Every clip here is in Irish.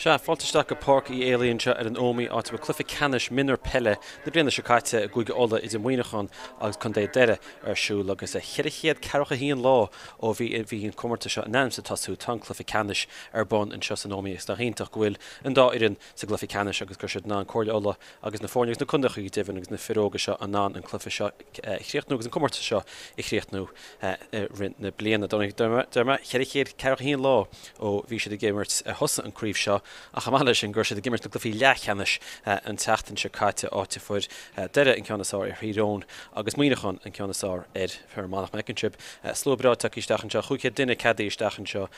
Sea, fáilte isteach go Páirc Uí Éalaíon seo ar an Ómaigh, áit a bhfuil cluiche ceannais mionúir peile na bliana seo caite i gCúige Uladh idir Muíneachán agus Co. Dhoire ar siúl. Agus 441 lá ó bhí a bhí an comórtas seo in ainm sa tosú, tá an cluiche ceannais ar bun anseo san Ómaigh agus nach iontach go bhfuil an dá fhoireann sa gcluiche ceannais agus gur siad na, an Comhairle Uladh, agus na foirne agus na contaetha chuige deimhin agus na fir óga seo in ann an cluiche seo a chríochnú agus an comórtas seo a chríochnú i rith na bliana. Dominic Dermott, 441 lá ó bhí siad ag imirt a thosaigh an craobh seo ach chomh maith leis sin go raibh siad ag imirt na gcluichí leathcheannais an tseachtain seo caite áit a fuair deireadh an ceann is fearr ar Thrí Rón agus Muineachán an ceann is fearr ar Fear Manach. Maic an Trib, slua breá ag tiocfaidh isteach anseo, chúig chéad duine ceadaithe isteach anseo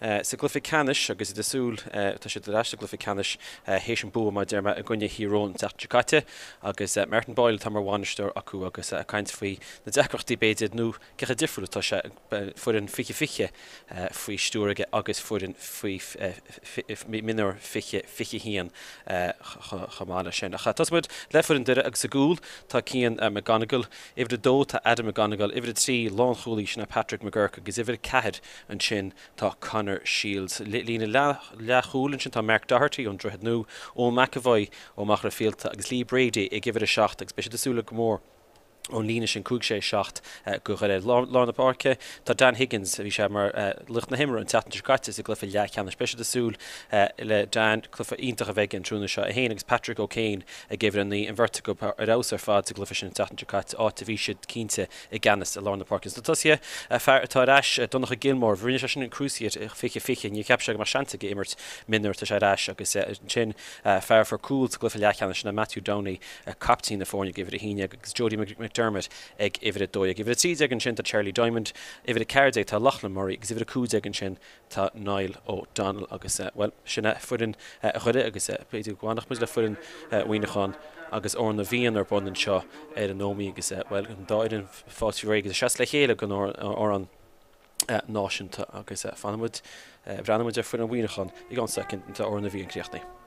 Sa gcluife ceannais, agus iad ag súil, tá siad ar ais sa gcluife ceannais théis an bua mar dtéarma i gcoinne Thír Eoghain an tseachtain seo caite agus Martin Boyle atá mar bhainisteoir acu agus ag caint faoi na deacrachtaí b'fhéidir nó cé acu difriúil atá sé foireann 20 20 faoi stiúir aige agus foireann faoi mionúr 20 21 chomh maith leis sin. Ach tosaímid le foireann Doire agus i gcúl tá Cian McGonigle, uimhir 2 tá Adam McGonigle, uimhir 3 lánchúlaí sin é Patrick McGuirk agus uimhir 4 ansin tá Conor Shields. Líne leathchúil ansin tá Mark Doherty ón Droichead Nua, Eoin McEvoy ó Machalla Fíolta agus Lee Brady ag uimhir a seacht agus beidh siad ag súil go mór ón líne sin cúig, sé, seacht go Dhoire. Lár na páirce tá Dan Higgins, bhí sé mar lucht na himeartha an tseachtain seo caite sa gcluife leathcheannais. Beidh siad ag súil le Dan, cluife iontach a bheidh aige an tráthnóna seo, a haon, agus Patrick O'Kane ag uimhir a naoi, an bheirt a gabh ar fheabhas ar fad sa gcluife sin an tseachtain seo caite, áit a bhí siad cinnte i gceannas i lár na páirce. Is do Tosia, fear atá ar ais, Donncha Gilmore, bhí rinne sé sin an Cruciate 20 20, níor cheap sé go mbeadh seans aige imirt min nuair atá sé ar ais agus ansin fear fir cúl sa gcluiche leathcheannais sin ná Matthew Downey, caiptín na foirne ag uimhir 11 agus Jody McDermott ag uimhir 12. Ag uimhir 13 ansin tá Charlie Diamond, uimhir 14 tá Lachlan Murray agus uimhir 15 ansin Tá Niall Ó Donnaill agus, bhuel, sin é, foireann Dhoire agus b'fhéidir go bhfanfadh muid le foireann Mhuineacháin agus Ár na bhFiann ar bun anseo ar an Nómaí agus, bhuel, an dá fhoireann fáilte réidh a sheas le chéile gan amhrán náisiúnta agus fanfaidh muid, breathnaigh muid ar foireann Mhuineacháin i gan soicind anseo Ár na bhFiann, críochnaigh. Tá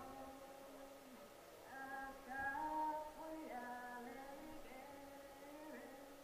Gaeilge ar an gcéibh, ar an gcéibh, ar an gcéibh.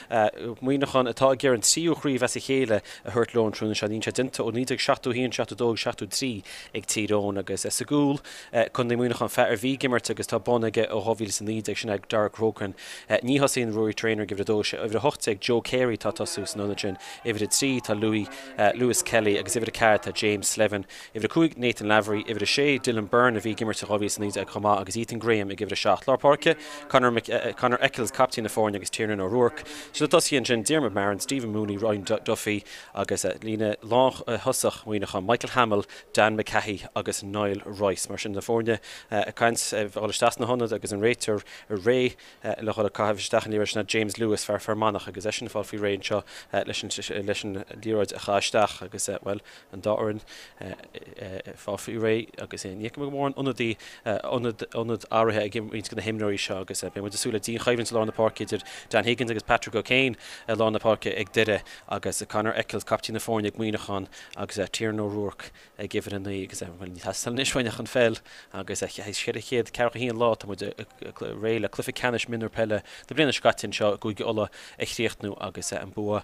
Muineachán atá ag iarraidh an tríú chraobh as a chéile a thabhairt leo an tráthnóna seo. Níl sé déanta ó 1971, 72 agus 73 ag Tír Eoghain agus sa gcúl, Co. Muineachán, fear a bhí ag imirt agus tá bonn aige ó 2019, sin é Darragh Corcoran. Ní thosaíonn Ruairí Traynor ag uimhir a dó, is é uimhir a hocht déag Joe Carey atá ag tosú san ionad sin. Uimhir a trí, tá Louis, Lewis, Kelly agus uimhir a ceathair, tá James Slevin Uimhir a cúig, Nathan Lavery. Uimhir a sé, Dylan Byrne, a bhí ag imirt in 2019 acu chomh maith agus Ethan Graham ag uimhir a seacht. Lár páirce, Conor Eccles, captaen na foirne agus Tiernan O'Rourke. Sula dtosaíonn sin, Diarmuid Maran, Stephen Mooney, Ryan Duffy agus líne lánthosach Muimhneacháin, Michael Hamill, Dan McCahey agus Niall Rice. Mar sin na foirne ag caint, ag dul isteach sna hionaid agus an réiteoir réidh le dhul ag caitheamh isteach an liathróid sin ná James Lewis, fear Fear Manach agus eisean ag fáil faoi réir anseo leis an liathróid a chaith isteach agus, bhuel, an dá fhoireann fá thrí ré agus é níoctha. Go mór an ionadaí ionad áirithe ag roinnt de na himreoirí seo agus beidh muid ag súil le dianchoimhlint i lár na páirce idir Dan Higgins agus Patrick O Kane i lár na páirce ag deireadh agus Conor Eccles, captaen na foirne ag maoineachán agus Tiernan O'Rourke ag uimhir a naoi agus bhuel ní thaistil anois uainn ach an pheil agus a chéad ceathrar Chinn Lá tá muid ag ré le cluiche ceannais mionúir peile na bliana scaite anseo i gCúige Uladh a chríochnú agus an bua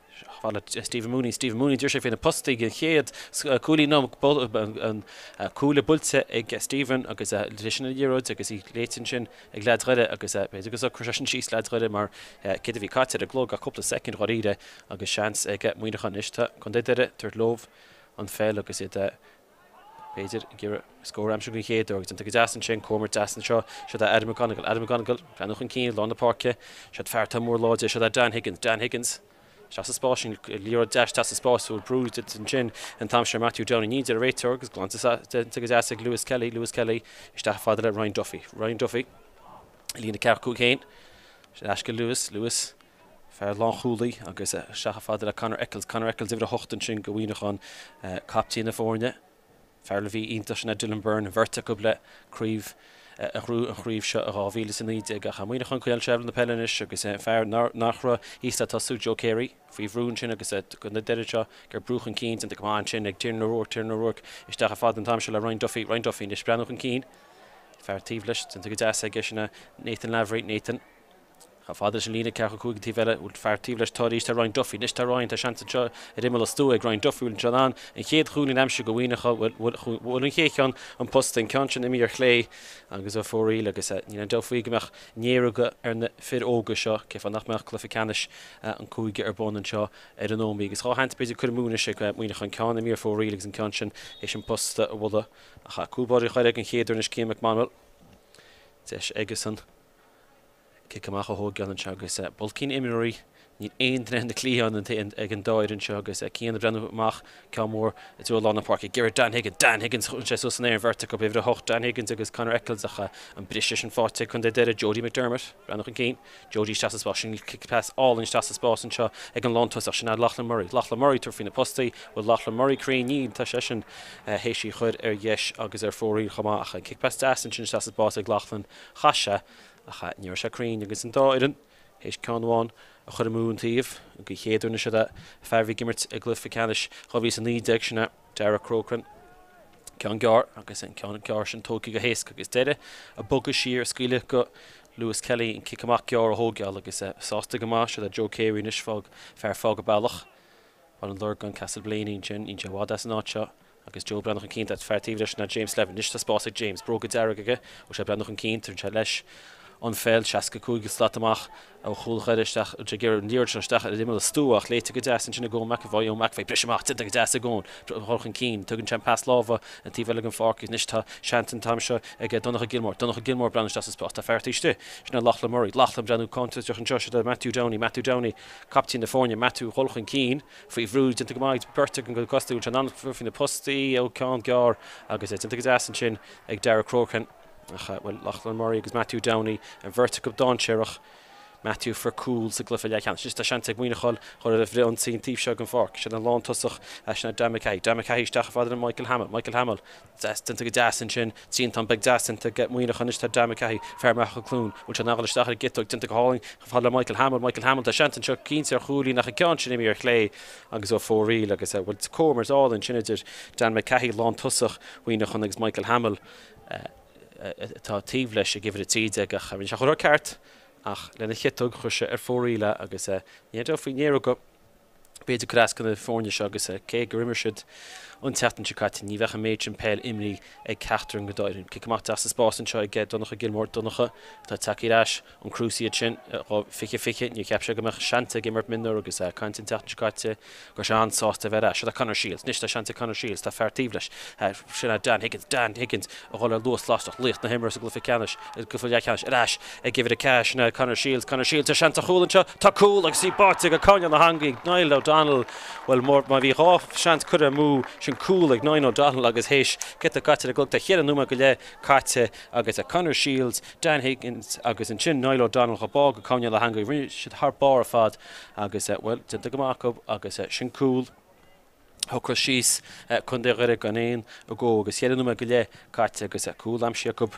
Bhalla Stephen Mooney Stephen Mooney D'iarr sé fé na postaí den chéad cuaillí Num an cuaille buailte ag Stephen agus dé sin a liathróid agus í léite ansin ag leaid ghoile agus b'fhéidir go socraigh seisean síos leaid ghoile mar cé do bhí caite ar an gcló gach cúpla soicind dháiríre agus seans ag Muineachán anois tá Co. Deireadh tabhairt leobh an pheil agus iad Peter, Ag iarraidh scór aimsir den chéad uair, déanta go deas ansin, an comhar deas anseo, siad a Adam McGonigle, Adam McGonigle, breathnú chun cinn, lár na páirce, siad fear atá mór láidir, siad a Dan Higgins, Dan Higgins, isteach sa spás sin, liathróid deas isteach sa spás, fuair Brugh duit ansin an t-am sin, Matthew Downey, 19 ar réiteoir, agus glanta déanta go deas ag Lewis Kelly, Lewis Kelly, isteach fada le Ryan Duffy, Ryan Duffy, i líne ceathrú cúig fhéin, siad ais go Lewis, Lewis, fear lánchúlaí agus a seacha fada le Conor Eccles. Conor Eccles uimhir a hocht ansin go Mhuineachán, captaen na foirne. Fear le bhí iontach sin é Dylan Byrne, bheirt acu le craobh a ghrú an chraobh seo i 2019 ach tá Muineachán ag goil seilbh na peile anois agus fear nár nach raibh fhios le tosú, Joe Carey, faoi bhrú ansin agus go na deireadh seo gur brú chun cinn déanta go maith ansin ag Tiernan O'Rourke. Tiernan O'Rourke isteach ar fad an t-am seo le Ryan Duffy. Ryan Duffy anois breathnú chun cinn, fear taobh leis, déanta go deas aige sin é Nathan Lavery. Nathan. Chomh fada leis an líne ceathrú a cúig an taobh eile a bhfuil fear taobh leis tá arís ar Ryan Duffy. Anois tá Ryan, tá seans anseo ar imeall a stua ag Ryan Duffy a bhfuil an ceann ann, an chéad chúinne in aimsir go mhaoithneach a bhfuil an chéad cheann an post den ceann sin imigh ar chlé agus ar fóraoil agus ní leor an deabhadh faoi go mbeadh néaruga ar na fir óga seo cé fáth nach mbeadh cluiche ceannais an cúige ar bun anseo ar an Ómaigh agus dhá shans b'fhéidir cuirim rún anois ag maoithneach an ceann imigh ar fóraoil agus an ceann sin é sin post a bhuladh ach cúl báire a chur ag an chéad uair anois Cian McMonagh deis aige san Cic amach ó thóg John anseo agus bulcín imreoirí. Níl aon duine ina gclaí ann ag an dá fhoireann anseo agus Cian ag breathnú amach, ceann mór i dtreo lár na páirce. Gearradh Dan Higgins, Dan Higgins, chualann sé suas san aer an bheirt acu, uimhir a hocht, Dan Higgins agus Conor Eccles ach an bris leis an pháirtí ag Contae Dhoire, Jody McDermott, breathnú chun cinn, Jody isteach sa spás, sin cic pas álainn isteach sa spás anseo ag an lántosach, sin ad Lachlan Murray, Lachlan Murray, tabhair faoi na postaí, bhuel Lachlan Murray, cruinní, tá seisean, théis í a chur ar dheis agus ar fóraoil chomh maith ach an cic pas deas ansin isteach sa spás ag Lachlan Chaith sé, ach ní raibh sé cruinn agus an dá fhoireann, théis ceann amháin a chur amú an taobh, an gcaoi chéad uair na siad a fear bhíag imirt i gcluife ceannais 2019 sin é, Darragh Corcoran, ceann gearr agus an ceann gearr sin tóigthe go héasca agus deireadh a bogadh siar a scaoileadh go Lewis Kelly an cic amach gearr a thógáil agus é sásta go maith siad le Joe Carey anois fág fear fága bealach mar an lorg gan Castleblayney ansin, ní de mhaith as an áit seo. Agus Joe Breathnach an cinnte, fear taobh leis ná James Slevin. Anois tá spás ag James. Bróg go dearg aige ó sé Breathnach an cinnte. Rinne sé leis an pheil, 65 slat amach ó chúl Dhoire isteach ag iarraidh an liathróid a chur isteach ar an imeall a stuadh ach léite go deas ansin ag Eoin McAvoy. Eoin McAvoy breise amach, déanta go deas ag Eoin a chur chun cinn. Tugann sé an pas láimhe an taobh eile den pháirc agus anois tá seans an t-am seo ag Donncha Gilmore. Donncha Gilmore breathnú isteach sa spás. Tá fear taobh istigh. Sin é Lochlan Murray. Lochlan breathnú cáinte isteach anseo. Is é Matthew Downey. Matthew Downey, captaen na foirne. Matthew a dhul chun cinn. faoi bhrú, déantar go mbeidh beirt againn go cosúil, Seán Andras faoi na postaí ó Ceann Gearr agus déantar go deas ansin ag Darragh Croghan, ach bhuel, Lochlann Murray agus Matthew Downey, an bheirt go dainséarach, Matthew for cool sa gcluiche leathcheannais. Anois tá seans ag Muineachán chur ar a bhri ionsaí an taobh seo den pháirc, sin an lán tosach as sin ar Dara McCahey, Dara McCahey isteach i bhfad ar an Michael Hamill, Michael Hamill, deas déanta go deas ansin, trian tom beag deas déanta aige, maoiniú chun instead Dara McCahey, fear maith Achadh Cluain, bhfuil sé in aghaidh isteach ar Ghiottóig déanta go hálainn, chomh fada le Michael Hamill, Michael Hamill tá seans anseo cinnte ar chúilín ach an ceann sin imigh ar chlé agus ó fóraoil agus a bhfuil cóir mar is eol ansin idir Dan McCahey lántosach mhaoiniú chun agus Michael Hamill atá taobh leis ag uimhir a trí déag ach rinne sé chomh ceart ach lena Ghiotóg chuir sé ar fóraoil a agus ní fhéadfá fí néireadh go b'fhéidir gur easca na foirne seo agus é, cé gur imir siad an tseachtain seo caite, ní bheadh an méid sin peil imní ag ceachtar an gcodaire. Cic amach deas sa spás anseo ag Donncha Gilmore, Donncha atá ag tacaíl ais, an cruise iad sin, 20, 20, níor cheap sé go mbeadh seans ag imirt mionúr agus é ag caint an tseachtain seo caite go raibh sé an-sásta a bheith ar ais. Seo atá Conor Shields, anois tá seans ag Conor Shields, tá fear taobh leis, sin é Dan Higgins, Dan Higgins! a dhul ar luas lasrach laoch na hEimear sa gcluife ceannais, ar gcluife leathcheannais, ar ais ag uimhir a ceathair sin é Conor Shields. Conor Shields ar seans a chúl anseo, tá cúl agus í báite go cáineadh na heangaí, Niall O'Donnell, bhuel má má bhí dhá seans cuireadh amú sin cúl ag Niall O'Donnell agus théis giota caite le glog tá cheithre nóiméad go leith caite agus é Conor Shields, Dan Higgins agus ansin Niall O'Donnell go ball go cáineadh na heangaí, rinne siad thar barr ar fad agus bhuel déanta go maith acu agus sin cúl. shocraigh síos Contae Dhoire gan aon agó agus dheimhniú mé go leith caite agus cúl aimsithe acu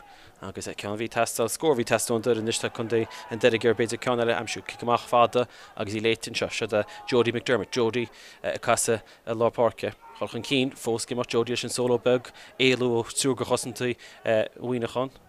agus ceann a bhí teastáil, scór a bhí teastáil an Doire anois tá Contae an Doire ag ar b'fhéidir ceann eile a aimsiú. Cic amach fada agus í léite anseo. Seo do Jody McDermott, Jody ag casadh i lár páirce. Chun chun cinn fós go mbeadh Jody leis an sóló beag éalú ó thriúr go chosaint Mhaoineacháin.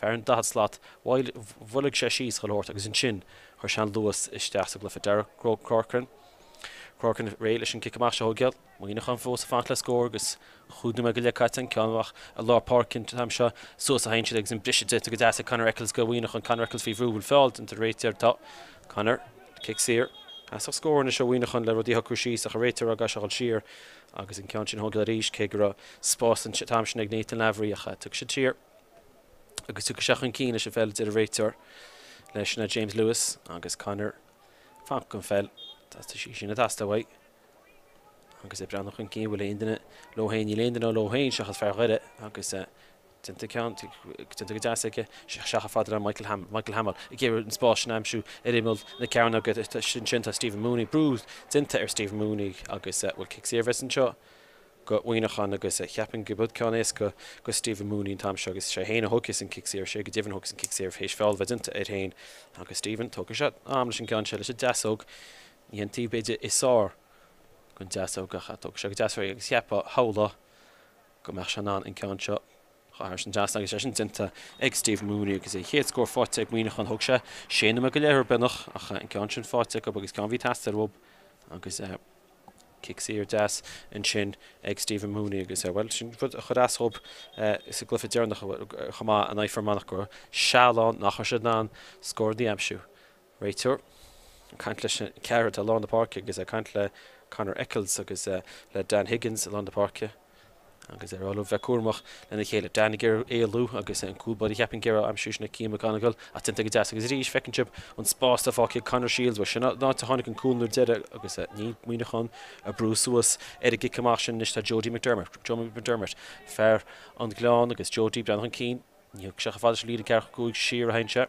Fear an daichead slat, bhailigh, bhailigh sé síos chuile shórt agus ansin chuir sé an luas isteach sa gcluife deiridh. Gróg Corcoran, Corcoran réidh leis an gcic amach seo a gheall, maoineach ann fós ag fanacht le scór agus chuaigh mé go leith caite an ceann amach i lár páirc an t-am seo suas a thainsile agus an briseadh déanta go deas ag Conor Eccles go mhaoineach chun Conor Eccles faoi bhrú bhfuil feall déanta de réitear tá Conor cic saor feasach scór anois a mhaoineach chun le rudaí a shocrú síos ach a réitear á gcaiseachail siar agus an ceann sin thóg iad arís cé go raibh spás an t-am sin ag Nathan Lavery ach tuig siad siar. agus tugadh isteach chun cinn leis an pheil idir a réiteoir leis na James Lewis agus Connor fanacht an pheil tasta sí sin a tasta uaidh agus é breanna chun cinn bhfuil aon duine leo féin níl aon duine leo féin seachas fear Dhoire agus uh, Denta ceann, denta go deas aige, seacha fada le Michael, Ham, Michael Hamill, ag iarú an spás sin aimsiú ar imill na ceann agad, sin sin tá Stephen Mooney, brú denta ar Stephen Mooney agus bhfuil uh, well, kick saor bheith san seo, go Muineachán agus a cheapann go bhfud ceann éasca go Stephen Mooney an t-am seo agus sé fhéin a thógthas an cic saor, sé go deimhin a thógthas an cic saor th'éis feall a bheith déanta air fhéin agus Stephen tógfaidh sé am leis an gceann seo leis an deasóg ní an taobh b'fhéidir is sár don deasóg ach tógfaidh sé go deas uirthi agus cheapfá shamhla go mbeadh sé in ann an ceann seo dhá thair sin deas agus é sin déanta ag Stephen Mooney agus é chéad scór faighte ag Muineachán thóg sé sé nó mé go léir ar b'eanach ach an ceann sin faighte acu agus ceann bhí teasta ar Wob agus Cic saor deas ansin ag Stephen Mooney agus é. Bhuel, sin rud a chuir easgóip sa gcluife deireanach chomh maith an oidhfir manach go raibh seal ann nach raibh siad in ann scór in aimsiú. Réiteoir ag caint leis an gceathrú atá i lár na páirce agus ag caint le Connor Eccles agus le Dan Higgins i lár na páirce. agus ar ollamh bheith cúramach lena chéile. Dean ag éalú agus an cúlbád a cheap an gearradh aimsire sin ag Cian McGonagle, ach déanta go deas agus arís feiceann sibh an spás le fágtha ag Conor Shields. Bhuel, sin an áit a tháinig an cúl nuair deireadh agus ní maoineach ann a brú suas ar an gcic amach sin. Anois tá Jodie McDermott, Joe McDermott, fear an ghleann agus Jodie, breathnach an chinn, ní thug seach i bhfad leis an líne ceathrú cúig siar a sheinn sé.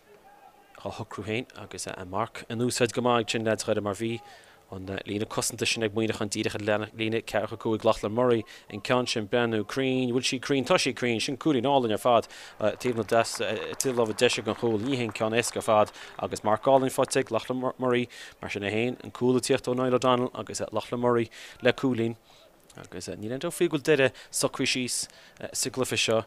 á shocrú féin agus a marc in úsáid go maith ag Trin Leadghire mar bhí an líne cosanta sin ag maoiniúchán díreach an líne 4-5 Lochlann Murray an ceann sin breathnú cruinn bhfuil sí cruinn tá sí cruinn sin cúilín álainn ar fad taobh na taobh láimhe deis ag an chúl ní haon ceann éasca ar fad agus marc álainn faighte ag Lochlann Murray mar sin é féin an cúl ag tíocht ó Niall O'Donnell agus Lochlann Murray le cúilín Agus níl aon fiú go bhfuil deireadh socraidh síos sa gcluife seo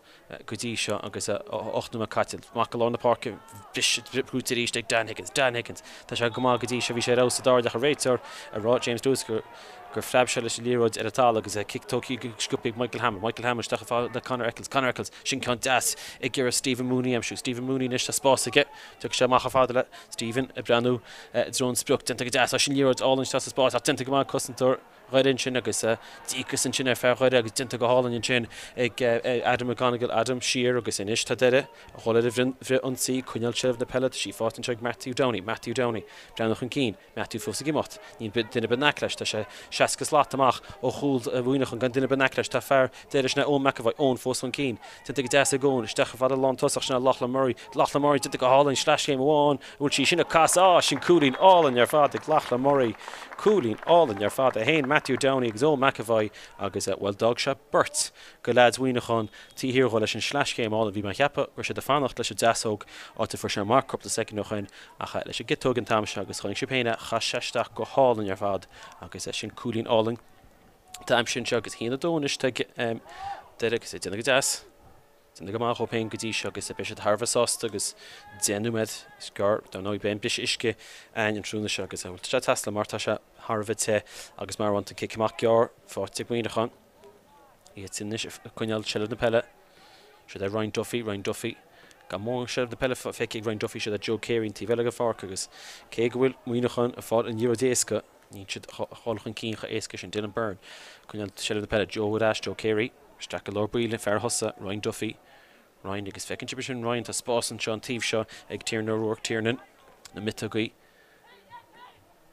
go dtí seo agus ocht nóiméad caite. Mac i lár na páirce bhris a dhriopchúit arís ag Dan Higgins. Dan Higgins! Tá sé go maith go dtí seo. Bhí sé ar fheabhas sa dara leath an réiteoir a rá, James Lewis, gur phreab sé leis an liathróid ar an tsaol agus a chic toicí go sciobfaí ag Michael Hammond. Michael Hammond isteach ag fáil le Conor Eccles. Conor Eccles! Sin ceann deas ag iarraidh Stephen Mooney a aimsiú. Stephen Mooney anois tá spás aige. D'fheuch sé amach ar fad le Stephen ag breathnú i dtreo an sprioc. Déanta go deas. Tá sin liathróid álainn isteach sa spás ach déanta go maith cosantóir. Dhoire ansin agus díocas ansin ar feadh Dhoire agus déanta go hálainn ansin ag Adam McGonigle, Adam, siar agus anois tá Doire ag dhul ar a bhrionsaí, coinneáil seilbh na peile, tá sí fásta anseo ag Matthew Downey, Matthew Downey, breathnú chun cinn, Matthew fós ag imeacht, níl duine beag in aice leis, tá sé 60 slat amach ó chúl mhaoine chun gan duine beag in aice leis, tá fear Doire sin, Eoin McEvoy, Eoin fós chun cinn, Titfidh a deas i gcónaí isteach i bhfad a lán tosach sin ar Lochlann Murray. Lochlann Murray, titfidh a tharla in sleaschéim amháin a bhfuil sí sin ag casadh. Á, sin cúilín álainn ar fad ag Lochlann Murray. Cúilín álainn ar fad. 1, Matthew Downey agus Eoin McEvoy agus, bhuel, d'fhág sé beirt go leaids Mhuineacháin taobh thiar dhó leis an sleaschéim álainn a bhí mar cheapadh go raibh siad ag fanacht leis an deasóg áit a fuair sé an marc cúpla soicind ó shoin ach leis an gciotóg an t-am seo agus tháinig sí féin a chas sé isteach go hálainn ar fad agus sin cúilín álainn. Tá aimsir anseo agus hí na domhan istigh d'fhir agus é déanamh go deas. Déanamh go maith dhó féin go dtí seo agus beidh siad thar a bheith sásta agus déanamh méad is gearr dar ndóigh. Beidh an bise uisce fháin an trúna seo agus bhfuil sé Tesla mar tá sé thar a bheith te agus mar a bhaint an cic amach gearr fáighte ag Maoineach ann. Iad sin anois ag coinneáil seilbh na peile. Siad ar Ryan Duffy, Ryan Duffy. Gan mórán seilbh na peile feicthe ag Ryan Duffy siad ar Joe Carey an taobh eile den pháirc agus cé go bhfuil Maoineach ann a fáil an liathróid éasca Níl siad a dhul chun cinn chomh héasca sin. Dylan Byrne, coinneoidh an seilbh na peile, Joe Wood Ash, Joe Carey, isteach go leor baill na fear thusa, Ryan Duffy, Ryan, agus feiceann sibh é sin, Ryan, tá spás anseo an taobh seo ag Tiernan O'Rourke, Tiernan, na miotaigí,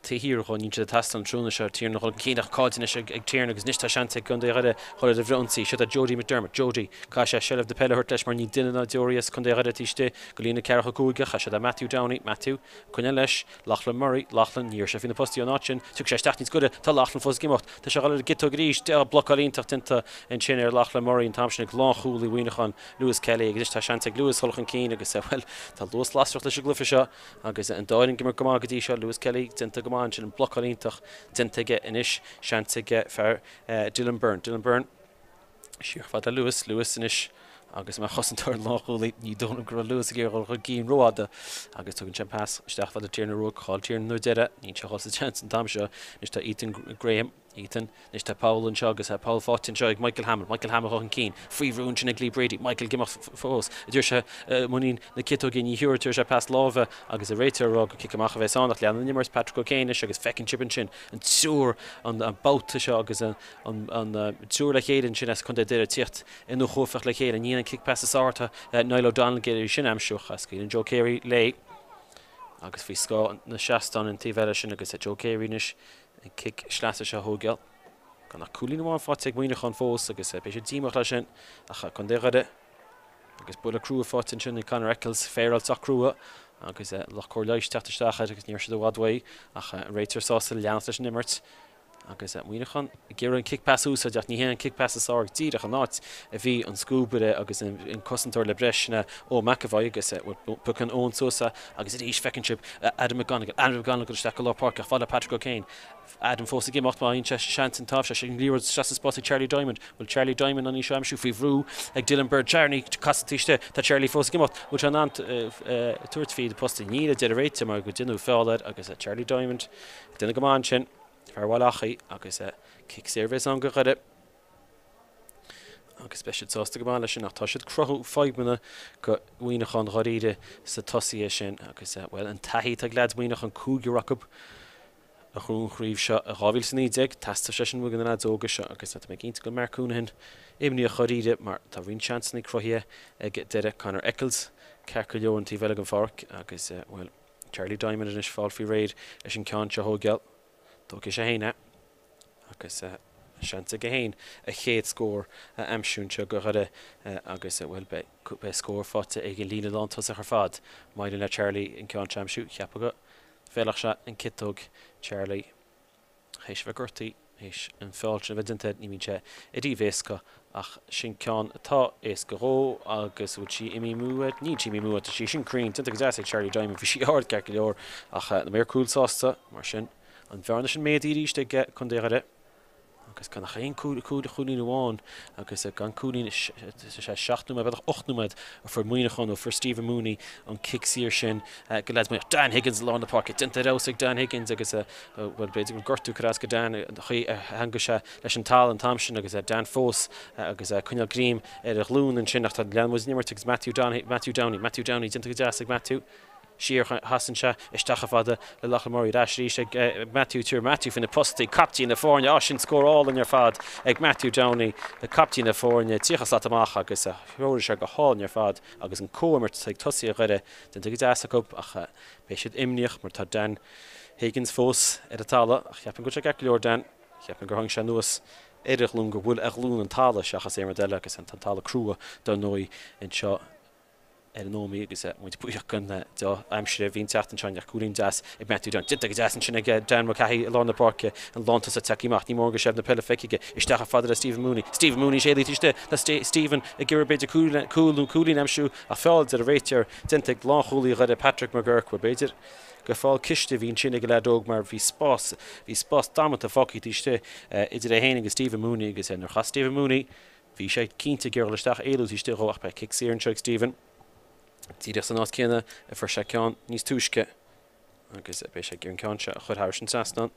taobh thiar dhó, níl siad ag teastáil na trúnna seo, Tiernan a dhul chun cinn ach cáideann leis ag Tiernan agus anois tá seans ag Co. Dhoire chuile de bhreith ionsaí, seo tá Jody McDermott, Jody, caith sé seilbh na peile a thabhairt leis mar níl Dylan á deoraí as Co. Dhoire taobh istigh go líon na ceathracha cúige, chaith sé do Matthew Downey, Matthew, a coinneoidh leis, Lachlan Murray, Lachlan, Níor sé faoina post í an áit sin. Tiocfaidh sé isteach níos goire. Tá Lachlan fós ag imeacht. Tá sé ag dul ar an gciotóg arís. D'fhéach blocáil iontach déanta ansin ar Lachlan Murray an t-am sin ag lánchúlaí Mhuineacháin, Lewis Kelly, agus anois tá seans ag Lewis dul chun cinn agus, bhuel, tá luas lasrach leis an gcluife seo agus an dá fhoireann gimirc go maith go dtí seo. Lewis Kelly déanta go maith ansin, an blocáil iontach déanta aige anois. Seans ag fear Dylan Byrne. Dylan Byrne. Síorfad le Lewis, Lewis anois agus mar chosantóir an Lánchúlaí, ní dóigh go raibh Lewis ag iarraidh dul chun cinn rófhada agus tugann sé an pas isteach fad an tiarna ruaig, cáil an tiarna nuair deireadh, níl sé dhul sa tseans an t-am seo, anois tá Ethan Graham, Ethan, anois tá Paul anseo agus Paul faighte anseo ag Michael Hamill, Michael Hamill dul chun cinn, faoi rún sin ag Lee Brady, Michael ag imeacht fós, a deir sé, muinín na ciotóige ní thiúr, a deir sé, pas láimhe agus a réiteoir a rá go cic amach a bheas ann ach lean an imirt, Patrick O'Kane anois agus feiceann sibh ansin an triúr, an babhta seo agus an triúr le chéile ansin as Contae Dhoire tíocht iniúchófach le chéile. Níl an cic pas is artha le Niall O'Donnell ag éirí sin aimsiúch. Ach scaoileann Joe Carey léi agus faoi scáth na seastán an taobh eile sin agus é Joe Carey anois ag cic sleasa seo Shuighill. Gan ach cúilín amháin faighte ag Muineachán fós agus beidh siad díomách leis sin ach Contae Dhoire agus buille crua faighte ansin ag Conor Eccles, Féarailt sách crua agus Loch Cóir Leighis teacht isteach air agus níor siad i bhfad uaidh ach réiteoir sásta leanas leis an imirt Agus é muineachán, ghearradh an cic-peas úsáid ach ní hé an cic-peas is aird díreach an áit a bhí an scuabaire agus an cosantóir le breis na Ó McEvoy agus bhuail Buchan Eoin suas agus arís feiceann sibh Adam McGonigle, Adam McGonigle isteach go lár páirce ach fada le Patrick O'Kane, Adam fós ag imeacht má fhaigheann sé seans an taibhse sin ag liathróid isteach sa spás ag Charlie Diamond, bhuail Charlie Diamond an ní seo aimsiú faoi bhrú ag Dylan Bird, Charlie casadh taobh istigh, tá Charlie fós ag imeacht, bhuail sé in ann tabhairt fí do post i ndiaidh le deireadh réidhte mar go deineadh feall air agus Charlie Diamond Déanadh go maith ansin ar Bhaile Achaidh agus cic saor bhéas ann go Dhoire agus beidh siad sásta go maith leis sin ach tá siad cruthú fadhbanna go Muíneachán dháiríre sa tosaighe sin agus bhuel an taithí atá ag leaids Muíneach an cúigiúr acub a chrú an chraobh seo i 2019 teastaigh sé sin uaidh na leaids óga seo agus tá mé ag innti go Mark Counihan imníoch dháiríre mar tá roinnt seansannaí cruthaithe ag Doire, Connor Eccles, Cearca Leo an taobh eile den pháirc agus bhuel. Charlie Diamond anois fáil faoi réir leis an ceann seo thóigheáil. Tógfaidh sé féin é agus seans aige féin a chéad scór a aimsiú anseo go Dhoire agus, bhuel, beidh scór faighte ag an líne lán tosach ar fad maidin le Charlie an ceann seo a aimsiú. Cheapfá go bhféadfadh sé an ciotóg, Charlie. Théis a bheith gortaí, théis an feoilse a bheith déanta air, ní bhíonn sé i dtaobh éasca, ach sin ceann atá éasca dhó, agus bhfuil sí imí amú air? Níl sí imí amú air, tá sí sin cruinn, déanta go deas é Charlie Dimon, bhí sí ard ceart go leor, ach na méar cúil sásta, mar sin, an bhearna sin méadaí arís ag Co. Dhoire, agus gan ach aon chúilín amháin, agus gan cúilín, is é seacht nóiméad, b'fhéadfadh ocht nóiméad, a fuair Muineachán ó fuair Stephen Mooney an cic saor sin go leidmíoch, Dan Higgins i lár na páirce, déanta ar fheabhas ag Dan Higgins, agus bhuel, b'fhéidir gur gortú Carrasco Dean a chaoi a theanga sé leis an tal an t-am sin agus Dean fós agus coinneáil greim ar a ghlúin ansin ach tá leanbh muid an imirt agus Matthew Donaghy, Matthew Downey, Matthew Downey déanta go deas ag Matthew, siar chasann sé isteach a fada le Lochlan Murray ar ais arís ag Matthew Tír Matthew faoina postaí, caiptín na foirne, á sin scór álainn ar fad ag Matthew Downey, caiptín na foirne, tríocha slat amach agus threoraigh sé go hálainn ar fad agus an comhimirt ag tosaí a ghoire déanta go deas acu ach Beidh siad imníoch mar tá Dan Higgins fós ar an tsála ach cheap mé go bhfuil sé ag aice go leor Dan. Cheap mé gur tháinig sé anuas ar a ghlún go bhfuil a ghlún an tsála seachas aonaid eile agus tá an tsála crua dar ndóigh anseo ar an Nómaí agus é muid buíoch den aimsir a bhíonn teacht anseo nach cúilín deas ag Matthew Dunne. Deacair deas ansin ag Dan Mulcahy i lár na páirce an lántas a tiocfaidh amach ní mór go seimh na peile feicthe aige isteach ar fad le Stephen Mooney. Stephen Mooney is éalaí taoiste le Stephen ag iarraidh beidir cúilín a aimsiú ach feall de a réiteoir D'aontaigh lánchúlaí Dhoire Patrick McGuirk, ba b'fhéidir, gur fáil ciste a bhí ansin ag a leaid óg mar bhí spás, bhí spás damanta fágtha taobh istigh idir é féin agus Stephen Mooney agus é. Nuair a chas Stephen Mooney bhí sé cinnte ag iarraidh isteach éalú taobh istigh dhó ach b'é cic saor anseo ag Stephen. Díreach san áit céanna a fuair sé ceann níos túisce agus b'é sé ag iarraidh an ceann seo a chur thairis an trasnán.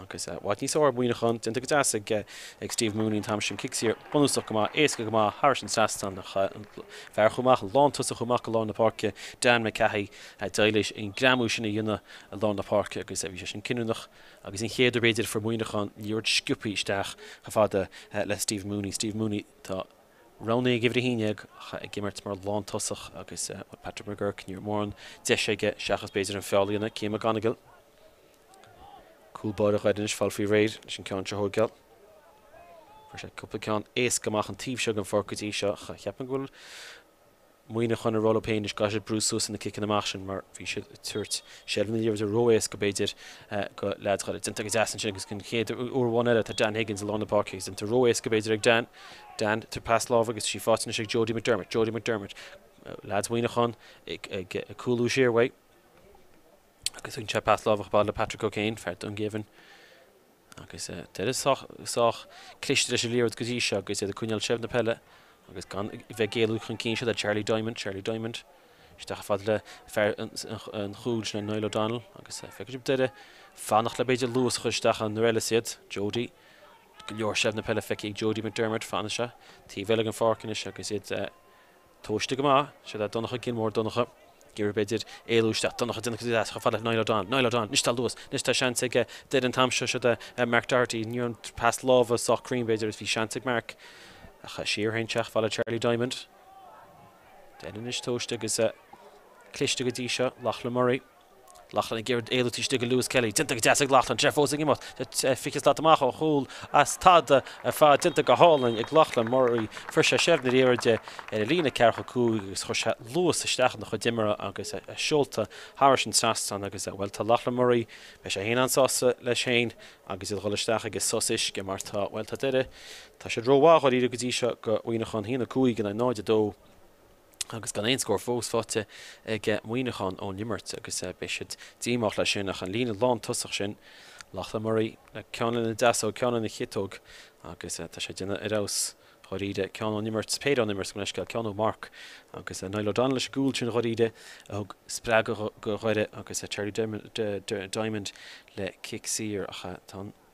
agus Whyte níos óir, maoithneach ann, déanta go deas ag Steve Mooney an t-am sin, cic siar, bunúsach go maith, éasca go maith, thairis an trasnán a chaith an fear chomh maith, lán tusa chomh maith go lár na páirce, Dan McCahey d'éiligh an greamú sin a dhéanamh i lár na páirce agus bhí sé sin cinniúnach, agus an chéad uair b'fhéidir fuair maoithneach ann, ní rud sciobthaí isteach chomh fada le Steve Mooney, Steve Mooney tá roghnaí ag uimhir a haon déag ag imirt mar lántosach agus Patrick McGuirk ní raibh mórán deise aige seachas b'fhéidir an feall a dhéanamh, Cian McGonigle. Cúl báire Ghaidhlig anois fáil faoi réir leis an gceann seo thóigheáil. Chuir sé cúpla ceann éasca amach an taobh seo den pháirc go dtí seo. Cheapaim go bhfuil maoin an chonair róla féin anois. Caithfidh siad brú suas ina ciceanna amach sin mar bhí siad ag tabhairt seilbh na liathróide ró-éasca b'fhéidir go leaid dhoiligh. Déanta go deas ansin agus den chéad uair amháin eile tá Dan Higgins i lár na páirce. Is déanta ró-éasca b'fhéidir ag Dan. Dan tar pas lámhaigh agus sí fáite anois ag Jody McDermott. Jody McDermott. Leads Mhaoineacháin ag cúlú siar uaidh. Agus bhí an tseó pas lámhach bád le Patrick O'Kane, fear Dún Géibhinn, agus é deireadh sách, sách cliste leis an liathróid go dtí seo agus iad ag coinneáil seimhe na peile agus gan a bheith ag éalú chun cinn siúd le Charlie Diamond, Charlie Diamond, isteach ar fad le fear an chúil le Niall O'Donnell agus feicfidh sibh deireadh fanacht le beidir luas a chur isteach ann nuair eile is iad, Jody, go leor seimhe na peile feicthe ag Jody McDermott, fan is ea, taobh eile ag an pháirc anois agus iad. Tomhaiste go maith, sé leat Donncha Gilmore Donncha Geary B'fhéidir éalú isteach Donncha Donncha Dia as chomh fada Niall O'Donnell Niall O'Donnell Anois tá luas Anois tá seans ag Duine an t-am seo seo de Mark Doherty Níor fhan pas láimhe sách cruinn b'fhéidir agus bhí seans ag Mark ach siar féin teach Bhaile Charlie Diamond Duine anois tomhaiste agus cliste go dtí seo Lochlan Murray Lochlann ag iarraidh éalú taoisigh do Lewis Kelly. Déanta go deas ag Lochlann. Sé fós ag imeacht le 20 slat amach ó chúl as tada ar fad. Déanta go hálainn ag Lochlann. Murray fuair sé seifn ar iarraidh de ar an líne 4-5 agus chuir sé luas isteach ina chuid imeartha agus a seolta thairis an trasnán agus, bhuel, tá Lochlann Murray, beidh sé féin an-sásta leis féin agus iad dhul isteach aige sos uisce mar tá, bhuel, tá deireadh, tá siad rómhaith dhul a iarraidh go dtí seo go Muíneachán hAoine 5-0 2. agus gan aon scór fós faighte ag Muíneachán ón imirt agus beidh siad díomách leis sin ach an líne lántosach sin, Lachlan Murray, Ceann ina deasóg, Ceann ina chiotóg agus tá sé déanamh ar fheabhas dhoir Íde, Ceann ón imirt, Peadar ón imirt go leithscéal, Ceann ó Mark agus Niall O'Donnell leis an gcúl sin dhoir Íde a thug spreagadh go Dhoire agus Charlie Diamond le cic saor ach tá an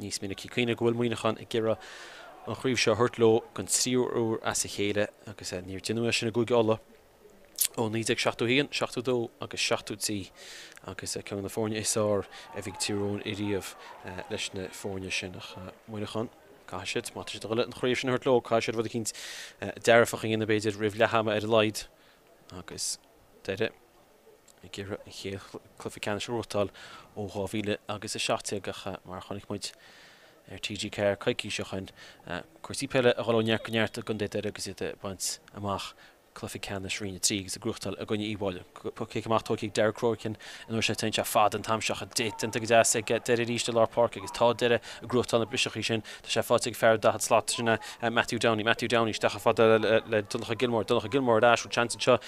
níos minicí. Caoineadh go bhfuil Muíneachán ag iarraidh an chraobh seo a thabhairt leo den tríú uair as a chéile agus níor deineadh é sin i gCúige Uladh ó 1971, 72 agus 73 agus ceann de na foirne is fhearr a bhí ag Tír Eoghain ariamh leis na foirne sin. Ach Muíneachán, caithfidh siad, má tá siad ag dul an chraobh sin a thabhairt leo, caithfidh siad rud eicínt dearfach a dhéanamh b'fhéidir roimh leath ama ar a laghad agus deireadh. ag iarraidh an chéad cluiche ceannais a thabhartáil ó 2017 ach mar a chonaic muid ar TG4 coicís ó shoin, cúrsaí peile a dhul ó neart go neart i gContae Dhoire agus iad ag baint amach cluiche ceannais Roinn 3 agus ag cruachtáil i gcoinne Uíbh Fháile. Cúpla cic amach tóighfidh Derek Crorican an uair seo teinnt ach fad an t-am seo déanta go deas ag Dhoire arís i lár páirce agus tá Doire ag cruachtáil na briseachaí sin. Tá sé faighte ag fear 40 slat trína Matthew Downey, Matthew Downey isteach ar fad le Donncha Gilmore, Donncha Gilmore ar ais, bhfuil seans anseo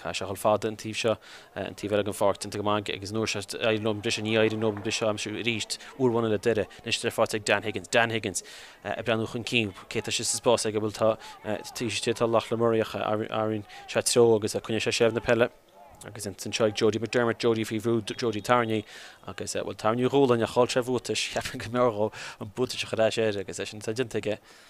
Tá sé chomh fada an taobh seo, an taobh eile den pháirc déanta go maith agus an uair seo éirim leo briseadh, ní éiríonn leo an briseadh aimsir arís, úrbhunaithe le Doire, anois idir fáilte ag Dan Higgins, Dan Higgins ag breathnú chun cinn cé tá sé sa spás aige, bhuel tá taobh istigh tá Lochlann Murray ach éiríonn sé treo agus coinneoidh sé séimh na peile agus ins anseo ag Jody McDermott, Jody faoi bhrú, Jody Tairní agus bhuel Tairní Dhúlainn ach chaill sé bhuatais, cheapfainn go meabhródh an buataisc a chuir ais air agus é sin atá déanta aige.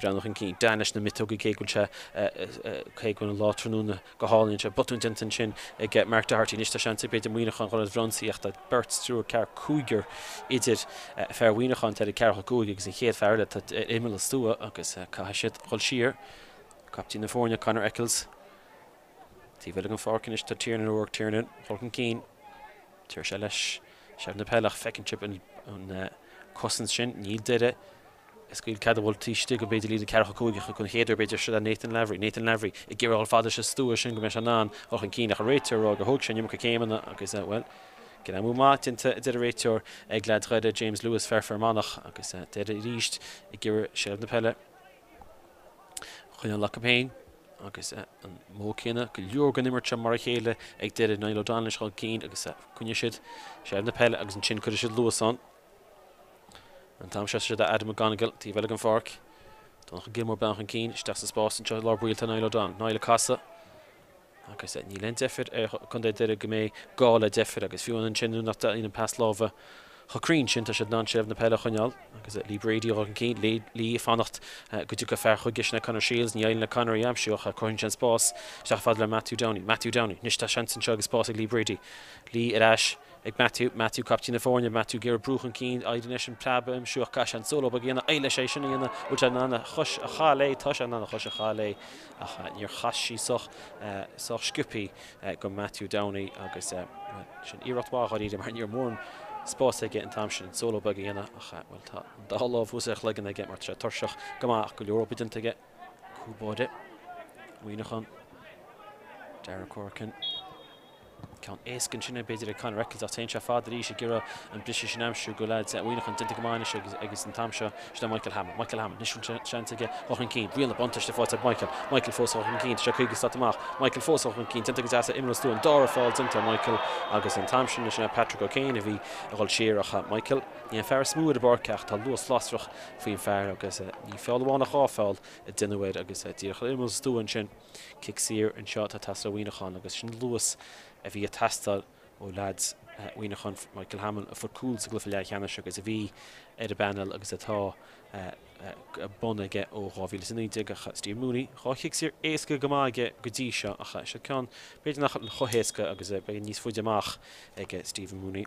Breathnóidh an cinneadh Dan leis na miotógaí cé go bhfuil sé, cé go bhfuil an lá tráthnóna go hálainn anseo, botún déanta ansin ag Mark Doherty. Anois tá seans ar bith de Mhuineachán dhul ar bhrionsaíocht. Tá beirt stiúir cearc cúigear idir fear Mhuineacháin, Teddy Carroll, 5, agus an chéad fear eile atá ar imeall an slua agus caithfidh siad dhul siar. Caiptín na foirne, Conor Eccles, taobh eile den pháirc anois. Tá Tiernan O'Rourke, Tiernan, chun chun cinn. Deir sé leis, Seift na Peile ach feiceann sibh an cosaint sin, níl deireadh. a scaoil cead a bhfuil tuiscthe go bhféidir líne ceathracha cúigeacha den chéad uair b'fhéidir sula Nathan Lavery, Nathan Lavery, i gCiarraí thall fada sa stua sin go mbeidh sé in ann dul chun cinn ach a réiteoir rá gur thóig sé an iomarca céimeanna agus eh bhuel gan amú maith déanta a deir a réiteoir ag leaid dhoire James Lewis fear Fear Manach agus eh deir arís ag iarraidh seilbh na peile chuig an lock-up féin agus eh an modh céanna go leor gan imirt seo mar a chéile ag deireadh Niall O'Donnell is dhul cinn agus eh coinneoidh siad seilbh na peile agus ansin cuirfidh siad luas ann. An t-am seo is mise d'Adam McGonigle taobh eile den pháirc. Donncha Gilmore beann chun cinn, isteach sa spás anseo i lár baill tá Niall O'Donnell. Niall ag casadh agus é níl aon deifir ar Co Doire go mbeidh gá le deifir agus fiú an an sin nó nach dtaitníonn an pas láimhe chomh cruinn sin tá siad in ann seilbh na peile a choinneáil agus Lee Brady a dhul chun cinn. Lee Lee ag fanacht go dtiocfadh fear chuige sin le Conor Shields ní fhaigheann le Conor í aimsíodh ach cruthaíonn sé an spás isteach i bhfad le Matthew Downey. Matthew Downey. Anois tá seans anseo agus spás ag Lee Brady. Lee ar ais ag Matthew, Matthew Copty na foirne, Matthew Gear brú chun cinn, éirí anois an preab im siúch gais an solo beag aíonna aille sé sin aíonna bhfuil sé in ann a chois a chá léi tá sé in ann a chois a chá léi ach níor chas sí soch soch sciopthaí go Matthew Downey agus sin iarracht mhaith dháiríre mar níor mhór an spás aige an t-am sin an solo beag a dhéanamh ach bhuel tá an dá lámh thuas ar chloigeann aige mar tá sé tuirseach go maith ach go leor obair déanta aige. Cúbóide, Mhaoineacháin, Darragh Corkin. Ceann éasca ansin ar b'fhéidir ag Conor Eccles ach téann sé fad arís ag iarraidh an briseadh sin aimsiú go leid. Mhaoineacháin déanta go maith anois agus an t-am seo is le Michael Hammond. Michael Hammond, anois bhfuil seans aige dhul chun cinn. Bríonna, buntáiste fáilte ag Michael. Michael fós dhul chun cinn, tá sé 50 slat amach. Michael fós dhul chun cinn, déanta go deas a imreoir slua. An dara fál déanta ar Michael agus an t-am sin anois le Patrick O'Kane a bhí dhul siar ach Michael. Ní an fear is mó ar an bpáirc ach tá luas lasrach faoin bhfear agus ní feall amháin ach dhá feall a deineadh air agus díreach ar imeall stuaidh ansin, cic saor anseo atá teastáil ó Mhuineachán agus sin luas a bhí ag teastáil ó leaids Mhuineacháin, Michael Hamill, a fuair cúl sa gcluiche leath cheannais agus a bhí ar an bpeaneal agus atá bun aige ó 2019 ach Steve Mooney, dhá chic saor éasca go maith aige go dtí seo ach is é ceann b'fhéidir nach chomh héasca agus beidh níos faide amach ag Stephen Mooney.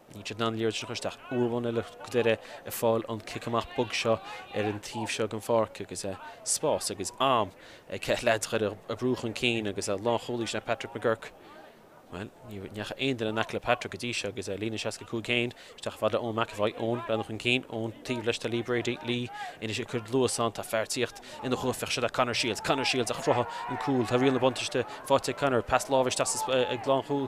Níl siad in ann líodrachadh isteach. Uair amháin eile go deireadh ag fáil an cic amach bog seo ar an taobh seo den pháirc agus spás agus am ag ceithre leaid chuir a brú chun cinn agus a lán chólaí sin ar Patrick McGuirk. Bhuel, ní dheachaigh aon duine in aice le Patrick go dtí seo agus líon na 65 céim isteach i bhfad le Eoin McEvoy. Eoin, breathnú chun cinn, ón taobh leis tá Lee Brady. Lee, anois ag cur luas ann, tá feartíocht ina chúl, féach seo le Conor Shields. Conor Shields a chroitheadh an cúl. Tá riail na buntáiste faighte ag Conor. Pas láimhe isteach ag lán chúl.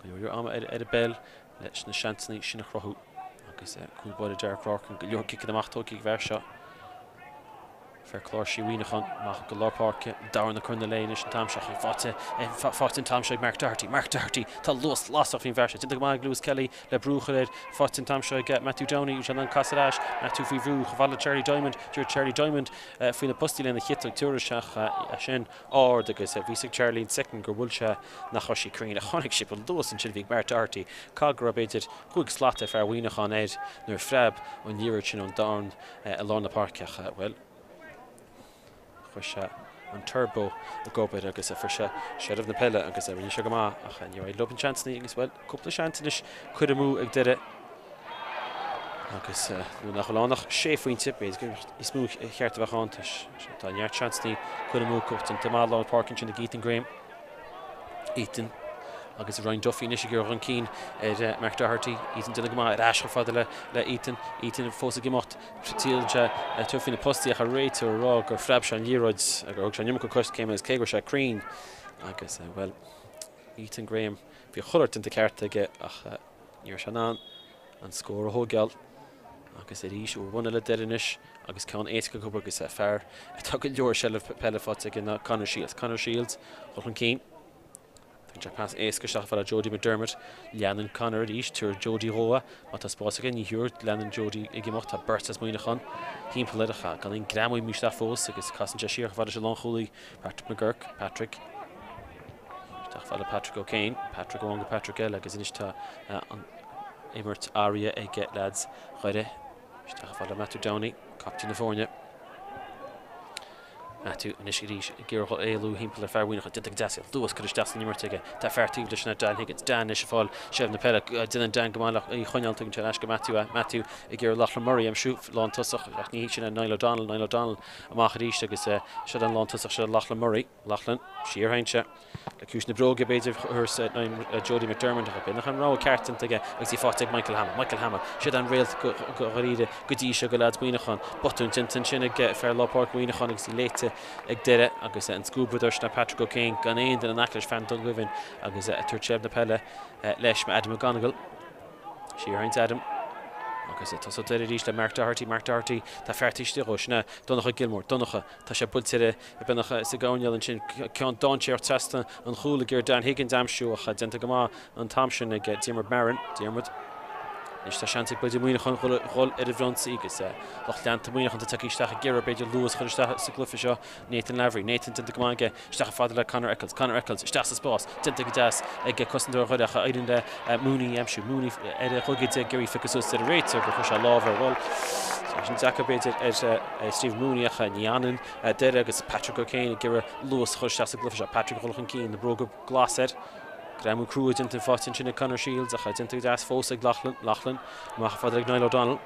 Go leor ama ar ar a bpeil leis na seansanna sin a chruthú agus é cúl báire Derek Rorke go leor ciceanna amach tóigthe ag bhfear seo fer clár Síoraíneachán amach go lár páirce na dTamhran ag cur na lae anois an t-am seo chun fáilte fáilte an t-am seo ag Mark Doherty Mark Doherty tá luas lasach faoin bhfear seo déanta go maith ag Lewis Kelly le brú a chur air fáilte an t-am seo ag Matthew Downey úsáid an cas ar ais Matthew faoi bhrú chomh fada le Charlie Diamond dúirt Charlie Diamond faoi na postaí lena chiotadh ag Turas ach é sin ard agus a bhíos ag Charlene Second gur bhuail sé nach raibh sí cruinn ach chonaic sí bun duais ansin a bhí ag Bart Doherty cad go raibh b'fhéidir cúig slata ar fear Mhuineacháin air nuair a phreab an liathróid sin ón dorn i lár na páirce ach bhuel chuir sé an turbo i gcobair agus fuair sé seirbh na peile agus rinne sé go maith ach ní raibh lop an tseansanna agus bhuel Cúpla seans anois cuir amú ag deireadh agus nuair nach bhfuil ann ach sé phointe b'fhéidir go mbeadh níos mó cheart a bheadh ann. Tá sé tá neart seansnaí cuir amú acu chun dá mba lá an páirc ansin ag Ethan Graham. Ethan agus Ryan Duffy anois ag iarraidh chun cinn ar Mark Doherty. Ethan déanamh go maith ar ais chomh fada le le Ethan. Ethan fós ag imeacht triail sé tiubh faoina postaí ach a réiteoir a rá gur phreab sé an liathróid agus gur thug sé an iomarca cois céime is cé go raibh sé cruinn agus bhuel Ethan Graham Bhí chuile dhinta ceart aige ach ní raibh sé in ann an scór a thóg geall agus arís ó bhun eile deireadh anois agus ceann éasca acu agus fear atá go leor seilbh peile faighte aige ná Conor Shields. Conor Shields dhul chun cinn. Tugann sé pas éasca isteach fad le Jody McDermott. Leanann Conor arís tabhair Jody dhó é. Má tá spás aige ní hiúr leanann Jody ag imeacht. Tá beirt sa smaoineachán thimpeall air ach gan aon greim uaidh isteach fós agus casann sé siar fad leis an lánchúlaí. Patrick McGurk, Patrick. Teachtfá le Patrick O'Kane, Patrick amháin go Patrick eile agus inis tá an imirt aria ag lads Dhoire. Teachtfá le Matthew Downey, captaen na foirne. Matthew inis i rís gearrgha éalú himpeall ar fear mhaoineach a déantaigh deas duas cur isteach san imirt aige. Tá fear taobh leis ná Dan Higgins. Dan inis a fáil seimh na peile. Déanann Dan go maith le Uí Choinneáil, tugann sé in aisce Matthew. Matthew ag iarraidh Lochlan Murray aimsiú, lántosach, ach ní hé sin é Niall O'Donnell. Niall O'Donnell amach arís agus seo an lán tosach seo Lochlann Murray, Lochlann, siar sheinn sé le cúis na bróige b'fhéidir thuras Jody McDermott a choipé nach raibh an rogha ceart déanta aige agus í faighte ag Michael Hamill, Michael Hamill, siad á nréalt go dáiríre go dtí seo go leads Muíneachán, botúin déanta ansin ag fear Lá Páirc Mhuíneachán agus í léite ag deireadh agus an scuabadh dóibh sin ná Patrick O'Kane gan aon duine in aice leis fean Dungaibhin agus a tabhairt seilbh na peile leis, Adam McGonigle. Siar ins Adam agus ag tosach doir arís le Mark Doherty, Mark Doherty, tá fear tuisithe dhó sin é, Donncha Gilmour, Donncha, tá sé buailte ar a beannacha is a gabhainneal ansin, ceann dainséar trasna an chúil ag iarraidh Dan Higgins aimsiú ach déanta go maith an t-am sin ag Diarmuid Marin, Diarmuid, anois tá seans ag Buddy Muineacháin dhul ar a bhreoin saoi agus lucht leanta Muineacháin tá tagtha isteach ag iarraidh b'fhéidir luas a chur isteach sa gcluife seo, Nathan Lavery, Nathan, déanta go maith aige. Isteach a fada le Conor Eccles. Conor Eccles, isteach sa spás, déanta go deas ag cosantúir Dhoireach a oireann le Mooney a aimsiú. Mooney ar a ghoigead de Gerry Fick is uait ar a réiteoir gur chuir sé lámh ar Bhil. Tá sin deacair b'fhéidir ar Stephen Mooney ach ní fhanann Doire agus Patrick O Kane ag iarraidh luas a chur isteach sa gcluiche seo. Patrick ag dul chun cinn, na bróga glas air. Greamú crua déanta den pháirtí ansin ag Conor Shields ach déanta go deas fós ag Loughlin. Loughlin amach a fada ag Niall O'Donnell.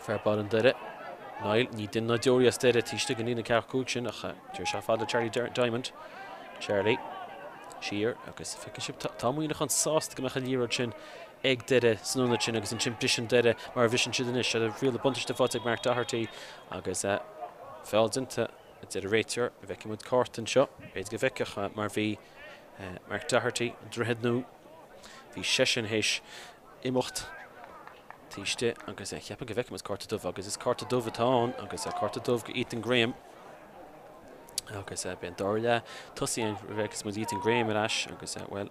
Fear ball in Doire. Niall, Ní den na deoraí as deireadh taoiste go ndéana ceart cúig sin ach deir sé fada le Charlie Diamond, Charlie, siar agus feicfidh sibh tá muíneach ann sásta go mbeadh an liathróid sin ag deireadh san ionad sin agus ansin briseadh an deireadh mar a bhriseann siad anois. Tá riail na buntáiste faighte ag Mark Doherty agus feall déanta a deir a réiteoir. Bhfeicfidh muid cárta anseo, b'fhéidir go bhfeicfeadh mar bhí Mark Doherty, an droichead nó bhí seisean théis imeacht. Teiste agus a cheapann go bhfeicim is cárta dubh agus is cárta dubh atá ann agus é cárta dubh go Ethan Graham agus é ben dár leath tosaí an bheidh is muid Ethan Graham ar ais agus é bhuel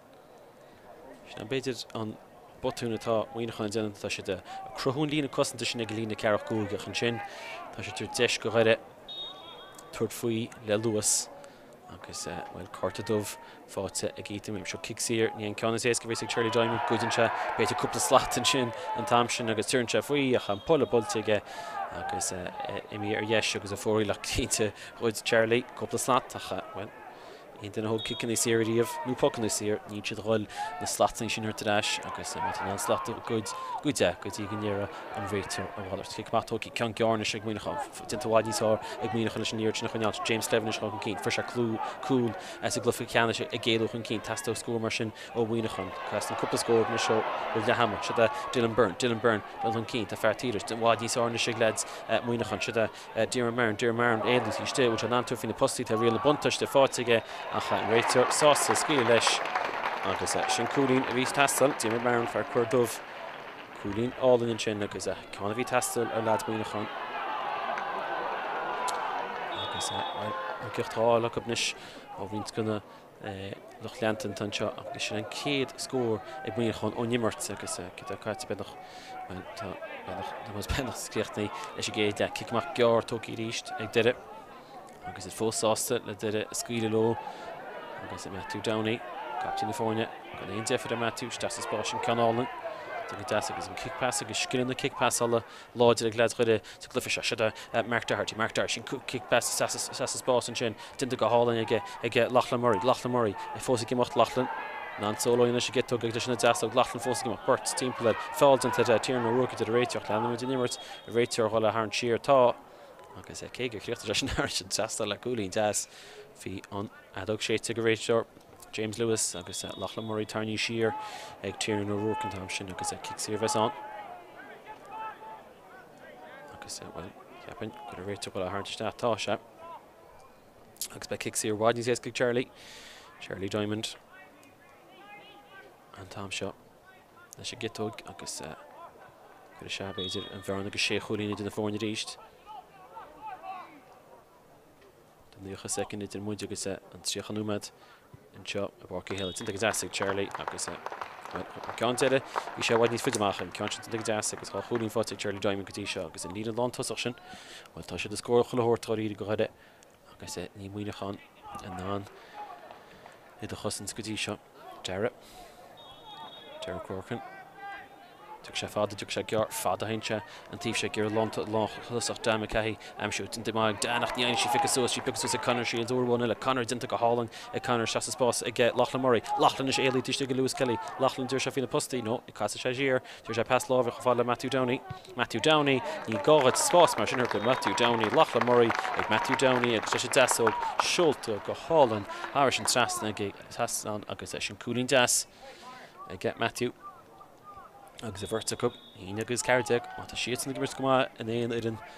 sin an beidir an botún atá muíneachán an déanann tá sé de cruthú an lína cosanta sin ag lína cearach cúige chun sin tá sé tar deis go ghaire tabhairt faoi le luas Agus bhuel cárta dubh fáighte ag Ethan Williams. Seo cic saor, ní aon ceann is éasca a bhíos ag Charlie Diamond, goideann sé b'fhéidir cúpla slat ansin an t-am sin agus tiorann sé faoi ach an poll a b'fhuilte aige agus imigh ar dheis agus a phóraíocht cinnte ghoid Charlie cúpla slat ach bhuel aon duine a thóg cic anois saor ariamh nó poc anois saor níl siad ghoil na slataí sin thart ar ais agus má tá aon slat dubh goid, goid é go dtí go ndéarfadh an réiteoir a mhalairt. Cic maith tógfaidh ceann gearr anois ag Muineachán. déanta i bhfad níos fearr ag maoiniú chun leis an iarraidh sin a choinneáilt. James Stevenage dhá chun cinn, fuair sé clú cúil sa gcluiche ceannais ag géilleadh chun cinn. Theastaigh scór mar sin ó mhaoiniú chun. Castar cúpla scór anois ó roimh leath ama. Siad é Dylan Byrne, Dylan Byrne gan chun cinn, tá fear tíre i bhfad níos fearr anois ag leaids maoiniú chun. Siad é Diarmuid Maron, Diarmuid Maron aon dlús níos déanaí, bhfuil sé in ann tabhairt faoina post í, tá riail na buntáiste faighte aige ach an réiteoir sásta scaoileadh leis agus sin cúilín arís. Thaistil Diarmuid Maron, fear cuir dubh. Cúilín álainn ansin agus eh ceann a bhí tastail ar leaids Muineachán agus eh iomaíocht thall acu anois ó roinnt scoileanna eh Loch Leantain tá anseo agus eh sin an chéad scór ag Muineachán ó n-imirt agus eh cé tá caite beannacht bhuel tá beannacht beannacht sa chríochnaí leis an gcéad leath. Cic amach gearr tugtha arís ag deireadh. agus iad fós sásta le deireadh a scaoileadh leo agus Matthew Downey, captaen na foirne, gan aon deifir ar Matthew isteach sa spáis an ceann álainn de go deas agus an cic pas agus scileanna na cic pasála láidre ag leaid Dhoire sa gcluiche seo. Seo do Mark Doherty, Mark Doherty, sin cic pas isteach sa spás ansin déanta go hálainn ag ag Lachlan Murray, Lachlan Murray fós ag imeacht, Lachlan in ann sóló anois ag iontú agus leis sin a dteastódh Lachlan fós ag imeacht, beirt timpeall air, feall déanta ar Tiernan O'Rourke idir a réiteach, leanfaimid an imirt, réiteoir Dhoire thar an tír, tá. agus cé gur chríochnaigh sé sin thairis an teastáil le cúilín deas, bhí an fheadóg séidte go réiteoir, James Lewis agus Lachlan Murray tairní siar ag Tiernan O'Rourke an t-am sin agus cic saor a bheas ann. Agus, bhuel, cheapfainn go le réiteoir chuile tharraingt isteach atá sé. Agus beidh cic saor i bhfad níos éasca ag Charlie, Charlie Diamond an t-am seo. leis an gciotóg agus cuirfidh sé b'fhéidir an bhearna go sé chúilín idir na foirne arís. Tá 90 soicind idir muid agus an 30 nóiméad anseo i bPáirc Uí Shéaghdha. Tionnta go deas ag Charlie agus an ceann d'eile bhí sé i bhfad níos faide amach. An ceann sin tionnta go deas agus dhá chúilín faighte ag Charlie Diamond go dtí seo agus an líne lántosach sin, bhuel tá sé de scór chuile shórt dá réir go huile. Agus é Ní Mhaoileacháin i ndán i do chosaint go dtí seo, Darragh. Darragh Corcoran. Tiocfaidh sé fada, tiocfaidh sé gearr, fada a théann sé. An taobh seo géar lánta, lánchosach d'Anne McCahey. Am siúd ag dul maith d'Anne ach ní fhaigheann sí fios suas. Sí beaga suas ag Conor Shields, uair amháin eile. Conor déanta go hálainn ag Conor isteach sa spás ag Lochlann Murray. Lochlann is ea a éalaíonn tuiscint go Lewis Kelly. Lochlann, d'iarr sé faoina post í, nó casadh sé siar. Chuir sé pas láimhe chomh fada le Matthew Downey. Matthew Downey, Níl gá dhuit spás mar sin ar chuir Matthew Downey Lachlan Murray ag Matthew Downey agus leis an deasóg seolta go hálainn thairis sin trasna ag teastas ann agus leis an cúilín deas ag Matthew agus a bheirt acu, Aoine agus Cara Déag, má tá siadsan ag imirt go maith in aon fhoireann.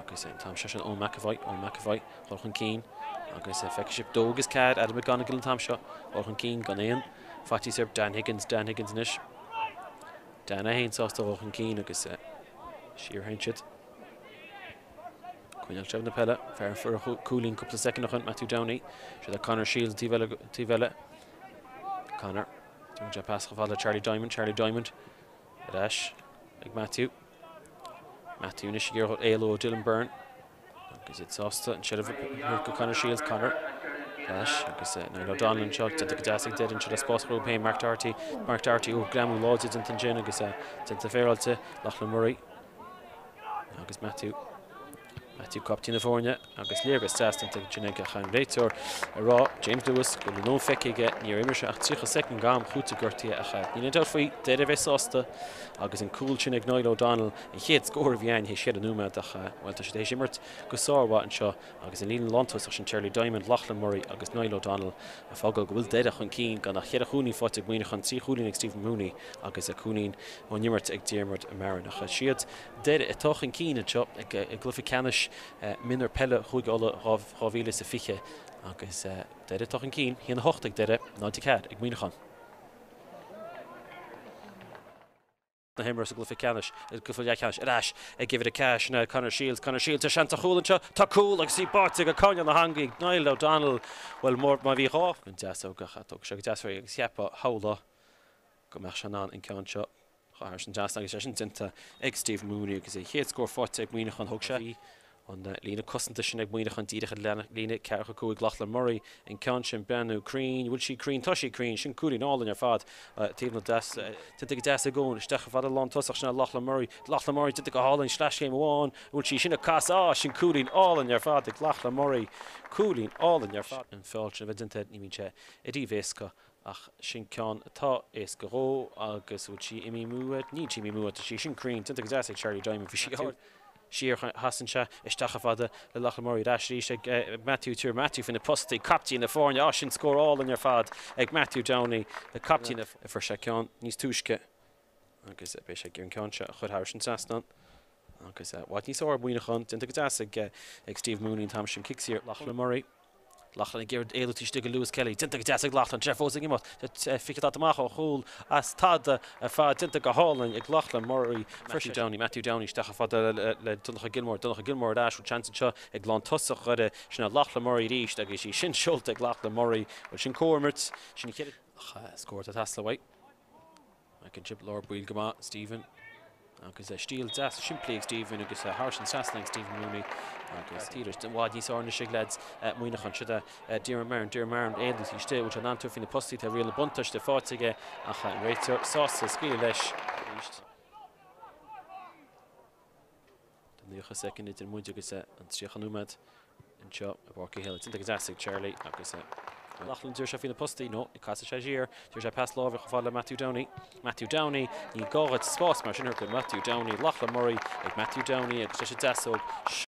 Agus é an t-am seo sin Eoin McEvoy, Eoin McEvoy, chur chun cinn agus feicfidh sibh dó agus cead Adam McGonigle an t-am seo chur chun cinn gan aon faitíos ar Dan Higgins, Dan Higgins anois, Dan a haon sásta chur chun cinn agus siar féin siad. Coinneáil sibh na peile, fear fuar a cúilín cúpla soicind ó shoin, Matthew Downey, siad ag Conor Shields an taobh eile, an taobh eile. Conor, dúnn sé pas chomh fada le Charlie Diamond, Charlie Diamond ar ais ag Matthew. Matthew Nish ag iarrthóir éaló Dylan Byrne agus iad sásta an seilbh go Connor Shields Connor Cash agus eh, Niall O'Donnell an seo de go deas ag deireann se le spás chrúb féin Mark Doherty Mark Doherty ó greamú láide den tan sin agus eh, den ta féaráilte Lachlan Murray agus Matthew Matthew caiptín na foirne agus léargas deasnta ag Janenka Khan réiteoir ag rá James Lewis gur le nóin feicthe aige níor imir sé ach 30 soicind gam chúitigh gortuithe a chaill. Níl aon dabht faoi, d'fhéadfadh a bheith sásta agus an cúl sin ag Niall O'Donnell an chéad scór a bhí ainn théis chéile nóiméad ach bhuel tá sé théis imirt go sármhaith anseo agus an líne lántosach sin Charlie Diamond, Lachlan Murray agus Niall O'Donnell a fágáil go bhfuil deireadh chun cinn gan ach cheithre chúilín faighte ag Muineachán, trí chúilín ag Stephen Mooney agus cúilín ón imirt ag Diarmuid Maher nach raibh siad. deiridh atá chun cinn anseo ag Gluaife Ceannais Mionúir Peile Chúige Uladh 2020 agus deireadh atá chun cinn Shuíonn 8 ag deireadh 0-4 ag Muíneachán. na himreoirí sa gCluife Ceannais, Cluife Leathcheannais, ar ais ag uimhir 4 ná Conor Shields. Conor Shields ar seans a chúl anseo. Tá cúl agus í báite go cáineadh na heangaí. Niall O'Donnell, bhuel mór má bhí dhá. an deasóga. Thug sé go deas uirthi agus cheap Howlagh go mbeadh sé in ann an ceann seo Chathair san deas agus é sin déanta ag Steve Mooney agus é chéad scór faighte ag Maoiniúchán Thug sé an líne cosanta sin ag Maoiniúchán díreach i leith líne 4-5 Lochlann Murray an ceann sin breathnú cruinn bhfuil sí cruinn tá sí cruinn sin cúilín álainn ar fad taobh na deas déanta go deas i gcónaí isteach i bhfad an lán tosach sin a Lochlann Murray Lochlann Murray déanta go hálainn sleaschéim amháin bhfuil sí sin ag casadh ah sin cúilín álainn ar fad ag Lochlann Murray cúilín álainn ar fad an feall sin a bheith déanta air ní bhíonn sé i dtaobh éasca Ach sin ceann atá éasca dhó agus bhfuil sí imí mbuaid? Níl sí imí mbuaid, tá sí sin cruinn, tionta go deas ag Charlie Dimon, bhí sí ard. Siar chuig Shassan sé, isteach a fada le Loch na Muirí, ar ais arís ag Matthew Tuar, Matthew faoina post, captaen na foirne, á sin scór álainn ar fad ag Matthew Downey, captaen na. Fuair sé ceann níos túisce agus beidh sé ag iarraidh an ceann seo a chur thairis an tseastáin. agus Mhatt níos óir Muíneachán déanta go deas ag Steve Mooney an t-am sin cic siar Lochlann Murray, Lochlann ag iarraidh éalú tuiscint aige Lewis Kelly déanta go deas ag Lochlann sé fós ag imeacht sé 20 dailt amach ó chúl as tada ar fad déanta go hálainn ag Lochlann Murray Matthew Downey, Matthew Downey isteach ar fad le Donncha Gilmore, Donncha Gilmore ar ais bhfuil seans anseo ag lán tosach ghoire sin ag Lochlann Murray arís agus í sin seolta ag Lochlann Murray bhuel sin comhimirt sin an chéad scór do Tusla uaidh. Ag an chip lár baol go maith Stephen agus a stíl deas simplí ag Stephen agus a thairis an trasna ag Stephen Mooney agus tíre i bhfad níos áirne istigh leaids maoithneach anseo de Diarmuid Maron. Diarmuid Maron aon dul thíos di úd tá an-tabhairt faoina postaí tá riail na buntáiste faighte aige ach an réiteoir sásta scaoileadh leis arís. Tá naoi dhá soicind idir muid agus an tríocha nóiméad anseo i bPáirc Uí hÉalaigh. Ciontach go deas ag Charlie agus. Loughlin. D'iarr sé faoi na postaí, nó ní casadh sé siar. D'iarr sé pas láimhe chomh fada le Matthew Downey. Matthew Downey, níl dhá dhuit sa spás, mar sin thug go Matthew Downey, Loughlin Murray ag Matthew Downey agus leis an deasóg.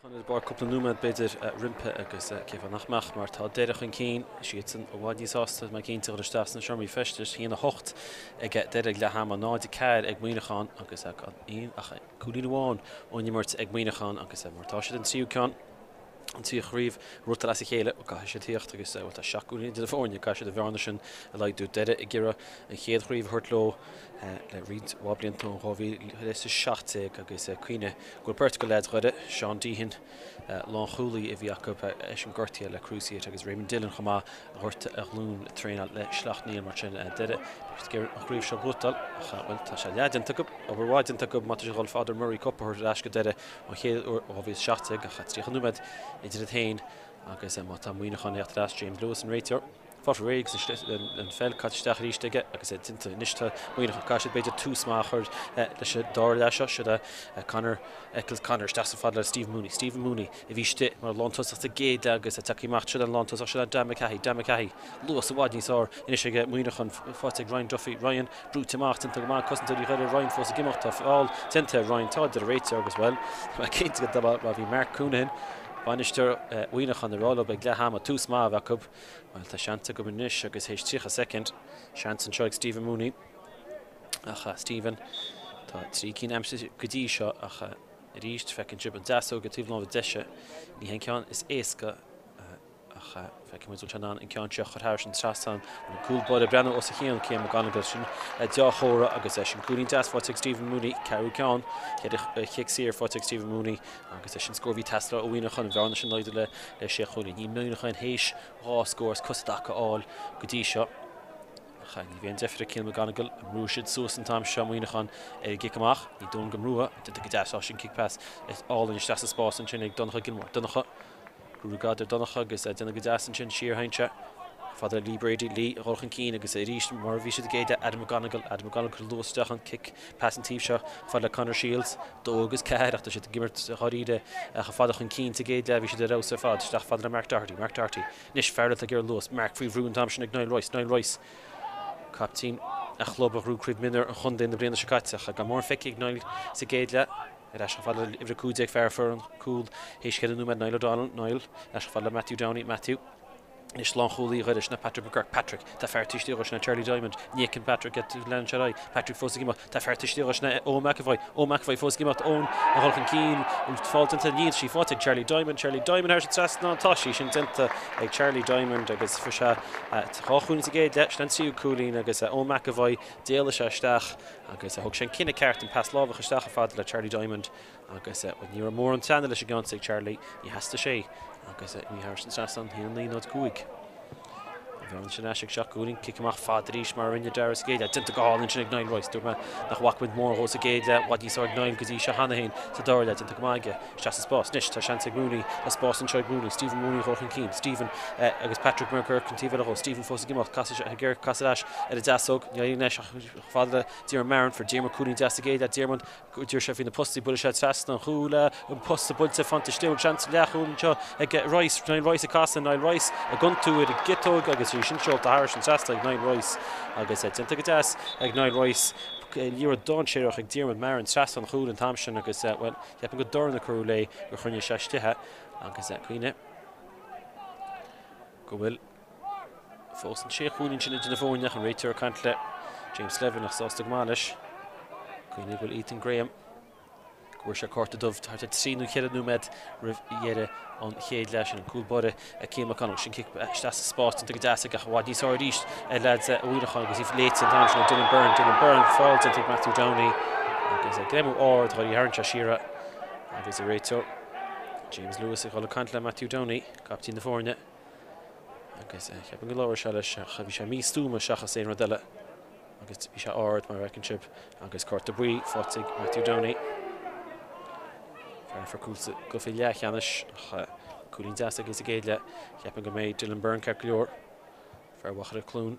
Muineachán is barr cúpla nóiméad b'fhéidir roimpi agus cé fá nach mbeadh mar tá deireadh chun cinn siadsan i bhfad níos sásta mar cinnte dhul isteach sna seomraí feistis. Hí an a hocht ag deireadh leath ama, náid a ceathair ag Muineachán agus gan aon ach cúilín amháin ón imirt ag Muineachán agus mar tá siad an tríú ceann an tríú chraobh rota as a chéile caithfidh siad theacht agus bhuel tá seacht gcúilín idir na foirne caithfidh siad a bhearna sin a laghdú deireadh ag iarraidh an chéad chraobh a thabhairt leo le roinnt mhaith blianta ó 2017 agus caoineadh Good beirt go leid Dhoire, Seán Deehan, lán chúlaí a bhí acu leis an gCortia le Cruciate agus Raymond Dillon chomh maith a thabhairt a ghlúin traenáil le Sleacht Niall mar sin deire is géar an chraobh seo gutal ach bhuel tá sé leath déanta acu, obair mhaith déanta acu maidir le dhul Phádraig Murray Cup a thabhairt ar ais go deire an chéad uair ó 2017 ach tá tríocha nóiméad idir iad féin agus má tá Muíneachán ag teacht ar ais James Lewis an réiteoir. Fáth réidh agus an pheil caite isteach arís aige agus é tionnta anois. Tá maoiniú chun caisil b'fhéidir tús maith a chur leis an dara leath seo. Seo é Conor Eccles. Conor isteach sa phadal le Stephen Mooney. Stephen Mooney a bhí istigh mar lántosach sa gcéad leath agus a dtacaigh amach tríd an lántosach sin ná Dan McCathie. Dan McCathie luas i bhfad níos fearr anois aige. Maoiniú chun fáilte ag Ryan Duffy. Ryan brúite amach, tionnta go maith, cosanta Uí Dhoire. Ryan fós ag imeacht. Tá feall déanta ar Ryan. Tá, deireadh réiteach agus, bhuel, tá cinnte go dtá. Má bhí Mark Counihan, bainisteoir Mhuineacháin, i Ráth Lubhaigh le hAdhmad, tús maith a bheadh acu. Bhuel tá seans agam anois agus théis 30 soicind seans anseo ag Stephen Mooney ach eh, Stephen tá trí cinn aimsir go dtí seo ach eh, arís feiceann sibh an deasóg ag taobh láimhe deise ní haon ceann is éasca eh, ach eh, feiceann muid an seanán an ceann seo chur thairis an trasán an cúl báire ag breathnú os a chéann Cian McGonigle sin eh, deá chóra agus eh, sin cúilín deas fáilte ag Stephen Mooney ceathrú ceann cheirich eh, chic saor fáilte ag Stephen Mooney Agus é sin scór bhí Tesla ó mhaoineach chun an bhearna sin laghdú le sé chúilín. Ní maoineach aon théis dhá scór is cosa dtaca a fháil go dtí seo. Cha ní bheidh an deifir ag Cian McGonigle a mbrúigh siad suas an t-am seo maoineachán ar an gcic amach. Ní dóigh liom go mbrúfadh an t-ionta go deas seo sin cic pas álainn isteach sa spás ansin ag Donncha Gilmore. Donncha. Rugadh Dé Donncha agus déanadh go deas ansin síorfhein sé fada Lee Brady, Lee, a dhul chun cinn agus arís mar a bhí siad ag éideadh Adam McGonigle, Adam McGonigle cur luath isteach an cic pas an taobh seo fad le Conor Shields, 2 agus 4 ach tá siad ag imirt dháiríre ach chomh fada chun cinn ag éideadh a bhí siad ar fheabhas ar fad isteach fada le Mark Doherty, Mark Doherty, anois Farrell ag iarraidh luas, Mark faoi bhrú an t-am sin ag Niall Royce, Niall Royce, captaen a chlub a ghrúdh Craobh Mionúir an chontae na bliana seo caite ach gan mór an feicthe ag Niall sa gcéad leath. Ar ais chomh fada le uimhir 15 fear fuar an chúil théis cheithre nóiméad Niall O'Donnell, Niall, ar ais chomh fada le Matthew Downey, Matthew, ina shlánchúlaí dhorais ná Patrick McGurk, Patrick, tá fear tuistí dhorais ná Charlie Diamond, Nick and Patrick at Gleann Sher Eye, Patrick fós ag imeacht, tá fear tuistí dhorais ná Eoin McEvoy, Eoin McEvoy fós ag imeacht, Eoin, a dhul chun cinn, úd fáilte iontu, níl sí fáilte ag Charlie Diamond, Charlie Diamond thairis an trasnán, tá sí sin déanta ag Charlie Diamond agus fuair sé dhá chúilín sa gcéad leath, is leath an tríú cúilín agus Eoin McEvoy, d'éalaigh sé isteach agus thug sé an cinneadh ceart an pas lámhach isteach ar fad le Charlie Diamond agus ní raibh mórán teannadh leis an gceann ag Charlie, ní theastaigh sé agus ní thabhairt an trasna ann, 1-9-5. Bhí an sin ais ag Seac Goulding, cic amach fad arís mar a rinne Darragh sa gcéad leath, déanta go hálainn ansin ag Niall Royce, dúirt mé nach bhfaca muid mórchomhad sa gcéad leath, bhfad níos airde Niall go dtí seo cheana féin sa dara leath, déanta go maith aige, isteach sa spás, anois tá seans ag Mooney, tá spás anseo ag Mooney, Stephen Mooney dhá chinn cinn, Stephen agus Patrick McGuirk an taobh eile dhó, Stephen fós ag imeacht, casadh sé ar an gcéir, casadh leis ar an deasóg, ní fhaca sé anois ach Fada le Diarmuid Maron for Diarmuid Cúilín Deas Ag éirí leat Diarmuid Go dtír seo bhí na postaí buille seo trasna an chúile An post builte fanta istigh Bhfuil seans leath chúil anseo ag Rice Niall Rice ag casadh Niall Rice i gcontú ar an gciotóg agus trí shinseolta thairis an trasna ag Niall Rice agus déanta go deas ag Niall Rice Liathróid dainséarach ag Diarmuid Maron trasna an chúil an t-am sin agus bhuel cheapaim go dorn a cuireadh léi gur chruinnigh sé slithe agus caoineadh go bhfuil Fós an sé chúilín sin idir na foirne ach an réiteoir ag caint le James Slevin ach sásta go maith leis. Cuimhnigh go bhfuil Ethan Graham ag fuair sé cárta dubh thart ar trí nó cheithre nóiméad roimh dheireadh an chéad leath sin. An cúl borradh ag Cian Mac Connell. Sin cic isteach sa spás déanta go deas ag gach i bhfad níos fearr arís ag leaids Mhaoileacháin agus Aoife Léite an t-am sin ag Dylan Byrne. Dylan Byrne fáil déanta ag Matthew Downey agus ag greim ard dhá tharraing sé siar agus an réiteoir James Lewis ag dul ag caint le Matthew Downey, caiptín na foirne. Agus eh, cheapaim go labhair sé leis ach bhí sé místuama seachas aon rud eile agus bhí sé ard mar a fheiceann sibh agus cárta buí faighte ag Matthew Downey. Fearfar cúis a gcuifí leath cheannais ach eh, cúilín deas aige sa gcéad leath. Cheapaim go mbeidh Dylan Byrne ceart go leor. Fear Mhachaire Cluain.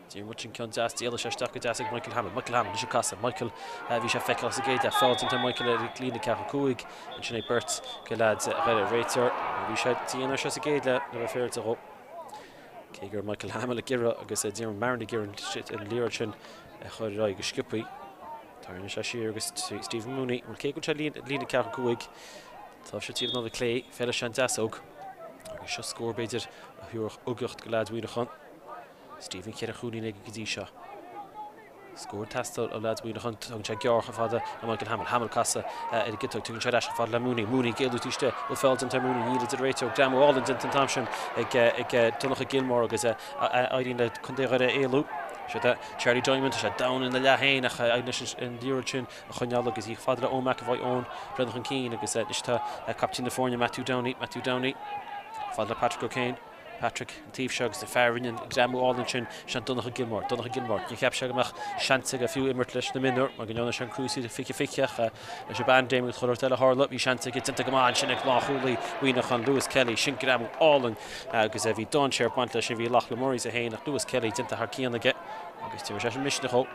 D'iarr muid an ceann deas d'Éilis isteach go deas ag Michael Hammond. Michael Hammond, is ea casadh Michael. Bhí sé ag feiceáil sa gcéad leath feoil den tuin. Michael ar dhlí na ceathrú cúig. Ansin é beirt de leaids Dhoire a réiteoir. Bhí sé dian air seo sa gcéad leath nuair a féideadh dhó. Cé go raibh Michael Hammond ag iarraidh agus Diarmuid Marron ag iarraidh an liathróid sin a chur ar aghaidh go sciopthaí. Tarraingíonn sé siar agus Stephen Mooney, bhuel cé go bhfuil sé ar dhlí na ceathrú cúig, tá sé taobh amuigh le clé, feile seandeasóg agus seo scór b'fhéidir a thabharfadh uigeacht go leaids Mhuineacháin. Stephen ceithre chúilín aige go dtí seo. Scór teastáil ó leads Mhaoil Chonta. Tugann sé gearr chomh fada le Michael Hamill. Hamill casadh ar an giotar. Tugann sé ar ais chomh fada le Mooney. Mooney ag éalú taois di. Will Phelps an t-ar Mooney. Níl idir réiteoir greamú álainn déanta an t-am sin ag Donncha Gilmore agus Eileen le Co. Dhoire a éalú. Sé do Charlie Diamond. Tá sé down ina leath fhéin ach ag éirí leis an liathróid sin a choinneáil agus í chomh fada le Eoin McEvoy. Eoin breathnach chun cinn agus anois tá caiptín na foirne Matthew Downey. Matthew Downey chomh fada le Patrick O'Kane. Patrick, An taobh seo agus de fear a rinne an greamú álainn sin, sé Donncha Gilmore. Donncha Gilmore. Ní cheap sé go mbeadh seans aige fiú imirt leis na mionúir mar go ndeonaigh sé an crúsaíl fiche fiche ach leis an bpandéim agus chuile rud eile a tharla bhí seans aige déanta go maith ansin ag lánchúlaí Mhuineacháin, Lewis Kelly. Sin greamú álainn agus bhí Donncha ar baint leis sin. Bhí Lochlan Murray is a haon ach Lewis Kelly déanta thar cionn aige agus d'imir sé sin misneach ó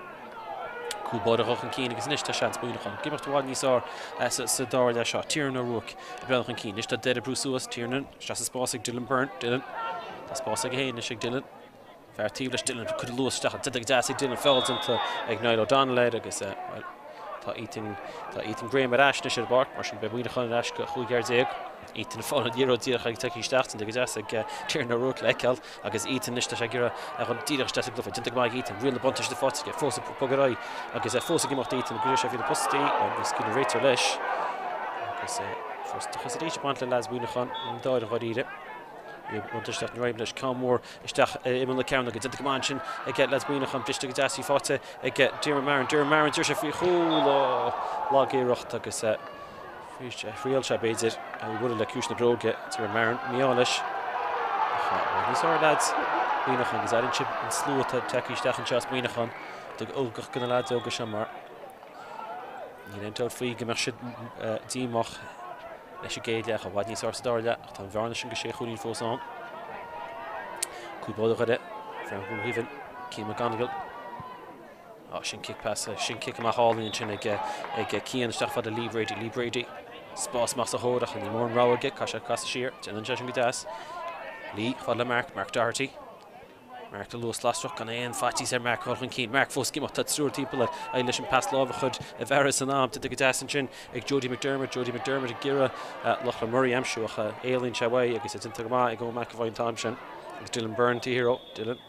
chúl bodhra chun cinn agus anois tá seans Mhuineacháin ag imeacht amháin níos fearr sa dara leath seo. Tiernan O'Rourke ag breathnú chun cinn. Anois tá deireadh brú suas. Tiernan. Isteach sa spás ag Dylan Byrne, Dylan. Tá spás aige fhéin anois ag Dylan. Fear taobh leis Dylan, cuireadh luas isteach an tithe go deas ag Dylan, feall déanta ag Niall O'Donnell air agus bhuel tá Ethan, tá Ethan Graham ar ais anois ar an bpáirc mar sin beidh Maoil Chonaire ar ais go chúig ghearr déag. Ethan feall an liathróid díreach ag tiocfaidh isteach déanta go deas ag Tiernan O'Rourke le fheiceáil. agus iad anois tá sé ag iarraidh a dhul díreach isteach sa gcluiche. Déanta go maith iad, riail na buntáiste do Phátraic ar fós ag bogadh ar aghaidh agus ar fós ag imeacht iad ina gcúirí seo mhíle postaí agus go n-airítear leis agus é fós ag dul arís ag baint le leas Mhuineacháin i ndáil dháiríre i mbuntáisteacht na Roinne leis Cill Mhór isteach i imeall na cearnóige. Déanta go maith ansin ag leas Mhuineacháin briste go deas í faighte ag Diarmuid Maron. Diarmuid Maron, d'iarr sé faoi chúl, oh! lag iarracht agus. Fís a thriail sé b'fhéidir a bhualadh le cúis na bróige de réir mar an meá leis. Chaith Ó Muirthí sár leaids Muineachán agus airigh sibh an slua atá ag teacaigh isteach anseo as Muineachán. D'fhag Ullmhcoch go na leaids óga seo mar níl aon dabht faoi go mbeadh siad díomách leis an gcéad leath chomh fhad níos ársa dar leath ach tá an bhearna sin go sé chúilín fós ann. Cúl bó do Dhoire, Fearn Dhún Shuibhinn, Cian McGonigle. Ó, sin cic peasa, sin cic amach álainn ansin ag Cian isteach fada Lee Brady, Lee Brady, spás amach sa chóir ach ní mór an rogha aige, caith sé casadh siar, déanann sé sin go deas. Lee, fada le Mark, Mark Doherty, Mark le luas lasrach, gan aon faitíos air Mark dul chun cinn, Mark fós cimeach, tá triúr timpeall air, aghaidh leis an pas láimhe chuir a bhearradh san am, titfidh go deas ansin ag Jody McDermott, Jody McDermott ag iarraidh Lachlan Murray aimsiú ach éalaíonn sé uaidh agus é déanta go maith ag Eoin McEvoy an t-am sin agus Dylan Byrne, T-Hero, Dylan.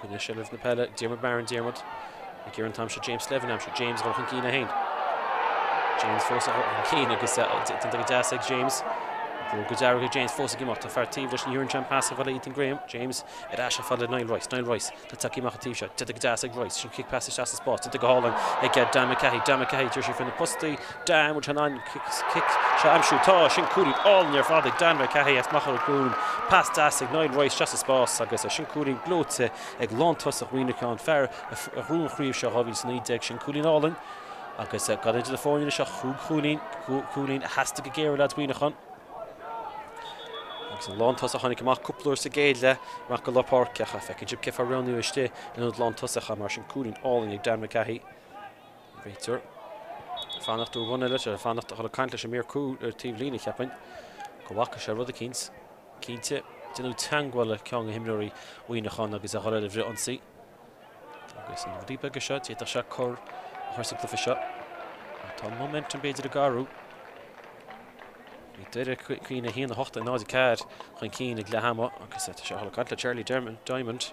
Coinneoidh seilbh na peile Diarmuid Maron Diarmuid ag iarraidh an t-am seo James Slevin aimsir James a chur chun cinn le hAon James fós a chur chun cinn agus déanta go deas ag James Bhuail go dearg ag James fós ag imeacht tá fear taobh leis an iarrann sean pas a chur le Ethan Graham James ar ais ar fad le Niall Royce Niall Royce tá tacú amach an taobh seo déanta go deas ag Royce sin cic pas isteach sa spás déanta go hálainn ag Dan McCahey Dan McCahey deireadh sin faoi na postaí Damh an an cic seo aimsiú. Tá sin cúilín álainn ar fad ag Dan McCahey as Machaire Dhún. Pas deas ag Niall Royce deas sa spás agus sin cúilín gleoite ag lántosach Mhuineacháin. Fear a bhrú an chraobh seo 2019. Sin cúilín álainn agus gan idir na foirne seo chúig chúilín. Cúilín a theastaigh go géar a leaids Mhuineacháin. Agus an lántosach tháinig amach cúpla uair sa gcéad leath i Machaire Loch Páirc ach feicfidh sibh cé fáth a roghnaíodh é istigh in ionad lántosach mar sin cúilín álainn ag Dan McCahey. Bhítear fanacht ar bhonn eile, sé fanacht a chur ag caint leis an Mircú ar taobh líne cheapfainn go bhfaca sé rud eicínt cinnte. Déanadh teangmhála ceann na himreoirí Mhuíneacháin agus a dhara le bhri ionsaí agus an rud beag seo d'fhéadfadh sé cor a chur sa gcluife seo ach tá an momentum b'fhéidir ag garú. Bhí deireadh caoine 1 8 in 0 4 chun cinn ag leath ama agus tá sé a chur ag caint le Charlie Diamond.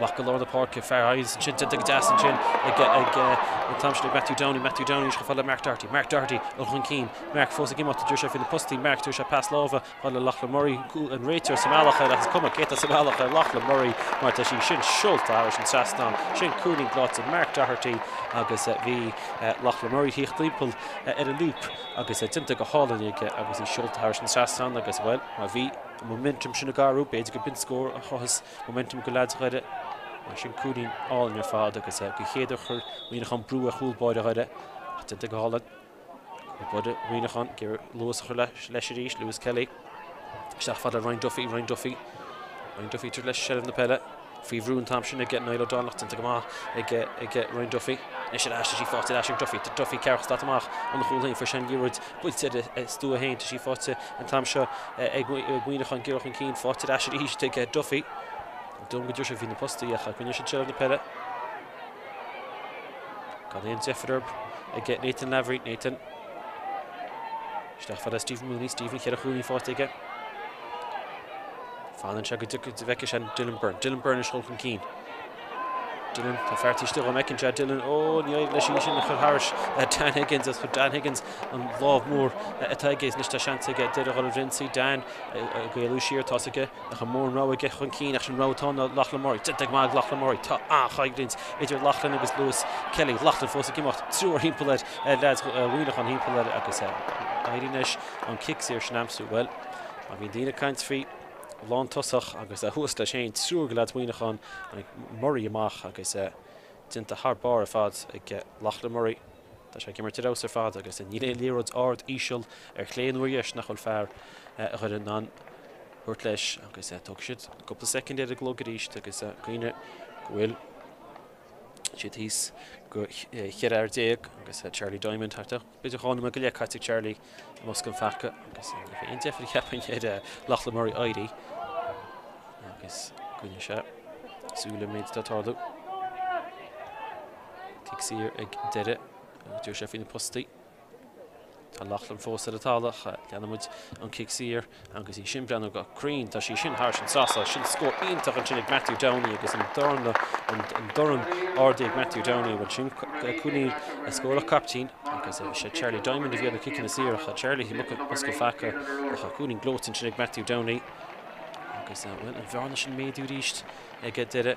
Bhac go leor na páirce fear Hynes ansin déanta go deas ansin ag an t-am sin ag Matthew Downey. Matthew Downey arís chomh fada le Mark Doherty. Mark Doherty ó chun cinn. Mark fós ag imeacht. D'iarr sé faoina postaí Mark. D'iarr sé pas láimhe mhaith le Lochlan Murray. Chuaigh an réiteoir sa mbealach air agus cuma cé atá sa mbealach ar Lochlan Murray mar tá sí sin seolta thairis an trasnán sin. Cúilín gleáite Mark Doherty agus bhí Lochlan Murray thíos timpeall ar an loop agus déanta go hálainn ag agus í seolta thairis an trasnán agus bhuel má bhí an momentum sin ag ardú b'fhéidir go mbionscór a chruthas Momentum go leaids Dhoire. Mar sin cúilín álainn ar fad agus go chéadurchar Mhuineachán brú ar chúl báire Dhoire. Tá déanta ag Dhálaigh. Cúl báire Mhuineachán. Gearradh luas a chur leis arís. Lewis Kelly. Isteach i bhfad le Ryan Duffy. Ryan Duffy. Ryan Duffy tar leis seilbh na peile. Faoi bhrú an t-am sin ag Niall Ó Domhnach. Déanta go maith ag Ryan Duffy. Anois ar ais leis í Fáilte Leis ag Duffy. Tá Duffy ag cearc stad amach óna chúl féin faoi sean-liathróid Buailtear a stua féin, tá sí faighte an t-am seo ag Maoineach an giorra chun cinn, fáilte ar ais arís ag Duffy. Ag dom go dtirt a bhí na postaí ach ag baint sin treoir na peile. Gan aon deifir orb ag Nathan Lavery, Nathan isteach fad le Stephen Mooney, Stephen cheithre chúilín fáighte aige. Fanann sé go bhfeice sé Dylan Byrne, Dylan Byrne is chul chun cinn. Dillon, tá feartaíste agam, fheiceann sé Dillon, ó, ní éirigh leis í sin a chur thairis. Dan Higgins, is chuir Dan Higgins an lámh mór atá aige, is anois tá seans aige deireadh a dhul i bhfrionn sí. Dan, ag éalú siar, tá's aige, nach an mór an rogha aige chun cinn ach sin rogha atá ná Lochlan Murray. Déanta ag magadh Lochlan Murray, tá an-choimhlint idir Lochlan agus Lewis Kelly. Lochlan fós ag imeacht, triúr thimpeall air, leaids Mhuineacháin thimpeall air agus éiríonn leis an cic saor sin aimsiú. Bhuel, má bhíonn daoine ag caint faoi lántosach agus a thabhairt leis fhéin triúr go leaid Mhuineacháin, tháinig Murray amach agus déanta thar barr ar fad ag Lachlan Murray. Tá sé ag imirt ar fheabhas ar fad agus níl aon liathróid ard íseal ar chlé in uair dheis nach bhfuil fear Dhoire in ann thabhairt leis agus tógfaidh siad cúpla soicind ar an gclog arís agus caoineadh go bhfuil siad thíos go cheithre fhear déag agus Charlie Diamond thart air. B'fhéidir dhán a bhfuil go leith caite ag Charlie i mbosca an pheaca agus é féin deifir a cheapann ar Lochlainn Murray Éirí agus coinneoidh sé súil le méid dá tarlú. Tig saor ag deireadh agus dúirt sé faoi na postaí. Tá Lochlainn fós ar a talamh. Leanfaimid an cig saor. Agus í sin breathnú go cruinn, tá sí sin thairis an sasa. Sin scór iontach ansin ag Matthew Downey agus an dorna, an dorn ardaí ag Matthew Downey. Bhuel sin Cooney a scóráil, caiptín, agus is é Charlie Diamond a bhí ar na ciceanna saor. Chaith Charlie thí muca os go feicthe ach chaith Cooney gleoite ansin ag Matthew Downey. Agus bhuel an bhearna sin méadú arís ag Doire.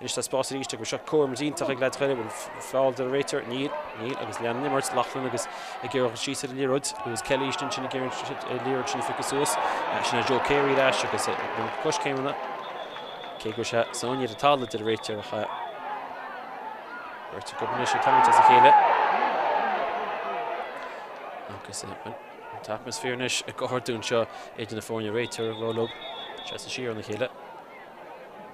Anois tá spás arís agam. Seo cúram iontach ag leaids Ghaillimh, an feall deireadh réiteoir, Neil, Neil agus Leanne an imirt, Loughlin agus ag iarraidh dul síos ar an liathróid, Lewis Kelly anois ansin ag iarraidh an liathróid sin a phiocadh suas, sin é Joe Carey ar ais agus ag iarraidh na coiscéimeanna, cé gur sé Sonia de Tolla deireadh réiteoir ach beirt agam anois ag tarraingt as a chéile agus bhuel an t-atmaisféar anois ag ardú anseo idir na foirne, réiteoir, róluath, seasamh siar óna chéile.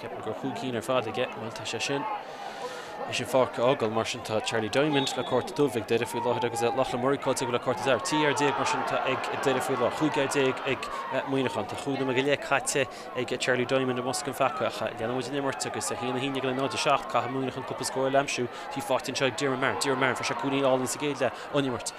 Ceapaim gur chúig cinn ar fad aige. Bhuel, tá sé sin. É sin Pháirc Ogle, mar sin tá Charlie Diamond le cárta dubh ag deireadh faoi láthair agus é Lachlan Murray cóta dubh le cárta dearg. Trí fhear déag mar sin atá ag deireadh faoi láthair. Chúig fhear déag ag Muineachán. Tá chúig nóiméad go leith caite ag Charlie Diamond i mbosca an pheaca ach déanann muid an imirt agus 1-1 ag 0-7. Caithfidh Muineachán cúpla scór a leamhsú. Tí faighte anseo ag Diarmuid Mair. Diarmuid Mair, an fear seo cúilín álainn sa gcéad leath ón imirt.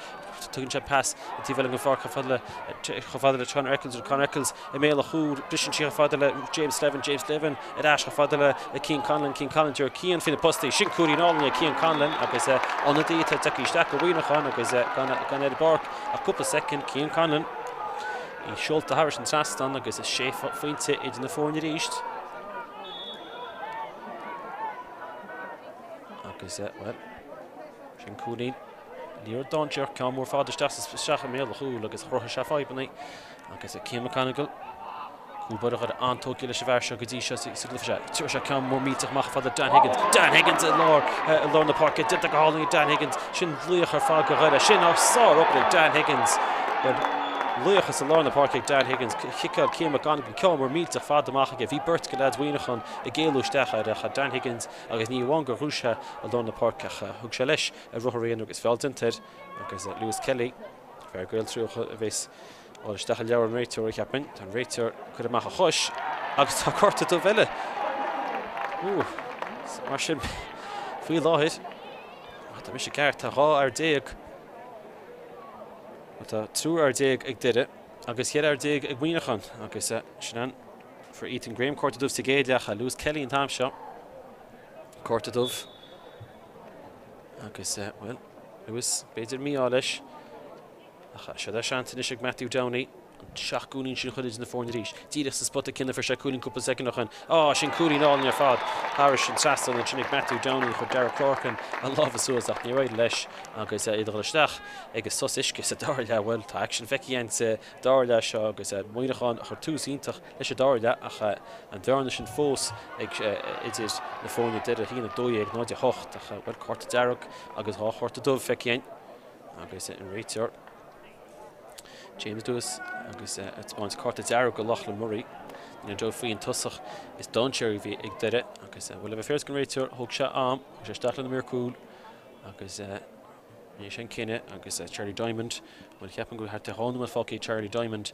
tugann sé pas i dtaobh eile an Phárc chomh fada le chomh fada le Conor Eccles rud Conor Eccles i mbéal a chúl briseann sí chomh fada le James Slevin James Slevin ar ais chomh fada le Cian Conlon Cian Conlon deir Cian fine postaí sin cúilín álainn é Cian Conlon agus ionadaí atá ag teacht isteach go Mhuineachán agus gan gan ar an bpáirc ach cúpla soicind Cian Conlon í seolta thairis an trasdán agus is sé phointe idir na foirne arís agus bhuel sin cúilín Níor d'fhan sé ar ceann mór fada isteach sa seach i mBéal a' Chúil agus chruthaigh sé fadhbanna agus Cian McConagall, Cúlbóir a chuir an-tóigiú leis an bhfear seo go dtí seo sa gcluiche seo. Chuir sé ceann mór millteach amach ar fad ar Dan Higgins. Dan Higgins i lár, i lár na páirce. Déantar go hálainn ag Dan Higgins. Sin laoch ar fad go Dhoire. Sin áit sár-obair ag Dan Higgins. Laochas i lár na páirce ag Dan Higgins. Chiceáil Cian McConagall ceann mór millteach fada amach aige. Bhí beirt de leaids Mhuineacháin ag géilleadh isteach ar Dan Higgins agus ní amháin gur dhúisigh sé i lár na páirce ach thug sé leis. a ruathar aonrug is feall deintear agus Lewis Kelly, fear Gael 30 a bheas óil isteach i leabhar an réiteora a cheapfainn. Tá an réiteoir cuir amach a chois agus tá cárta dubh eile Ooh mar sin faoi láthair má tá mise ceart tá 12 fhear nó tá triúr fhear déag ag Doire agus cheithre fhear déag ag Muineachán agus sin an for Ethan Graham cárta dubh sa gcéad leath Lewis Kelly an t-am seo cárta dubh. Agus, eh, bhuel, Lewis, b'fhéidir mí-ádh leis. Ach seo dá seans anois ag Matthew Downey. An seacht gcúilín sin chuile de na foirne arís. Díreach sa spota céanna fuair sé cúilín cúpla soicind ó shoin. Á, sin cúilín álainn ar fad. Thairis sin, trasnódh ansin ag Matthew Downey chuir Darragh Lorcan a lámha suas ach níor éirigh leis. Agus, eh, iad a dhul isteach ag an sos uisce sa dara leath, bhuel, tá aicsean feicthe ann sa dara leath seo agus, eh, Muineachán a chuir tús iontach Is é dár le ach an bhearna sin fós ag idir na foirne deireadh a shíneadh 1208 ach bhuel cárta dearg agus dhá chárta dubh feicéain agus an réiteoir James Dewes agus a tapaint cárta dearg do Lochlan Murray. Níor deo faoi an tosach is dainséar a bhí ag Doire agus bhuel a bheith féarsa go an réiteoir thóg sé am, thóg sé isteach lena mír cúil agus níl sé an cinneadh agus Charlie Diamond, bhuel cheapaim go bhfuil thart ar dhá nóiméad fágtha ag Charlie Diamond.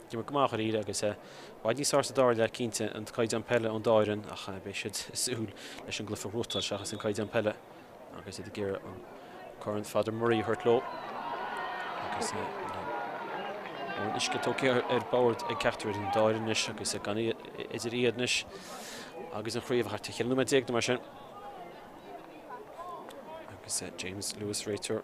D'imir go maith dhoiríre agus i bhfad níos fearr sa dara leath cinnte an caighdeán peile ón d'fhoireann ach beidh siad ag súil leis an gcluiche thuatail seachas an caighdeán peile agus iad ag iarraidh an corn Pheadar Murray a thabhairt leo agus tá an uisce tugtha ar bord ag ceachtar fhoireann an d'fhoireann anois agus gan idir iad anois agus an chraobh thart ar cheithre nóiméad déag nó mar sin agus James Lewis réiteoir.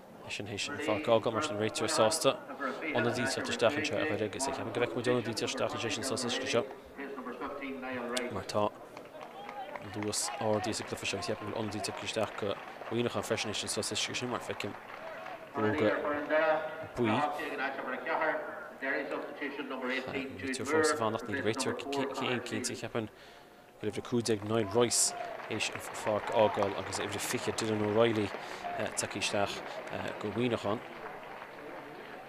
é sin th'éis an pháirc a fhágáil mar sin réitear sásta ionadaítear do isteach anseo ar dhoire agus is ceapaim go bhfeicfimid ionadaítear isteach leis é sin sásta uisce seo mar tá luas ard thíos ag gcluife seo agus cheapaim go bhfuil ionadaítear go isteach go maoithneachán freisin é sin sásta uisce sin mar feicim bróga buí Chaithfimid deireadh sa fanacht níl réitear cé aon cinnte cheapaim Ar uimhir 15 Niall Royce éis an pháirc a fhágáil agus ar uimhir 20 Dylan O'Reilly tagtha isteach go Muíneachán.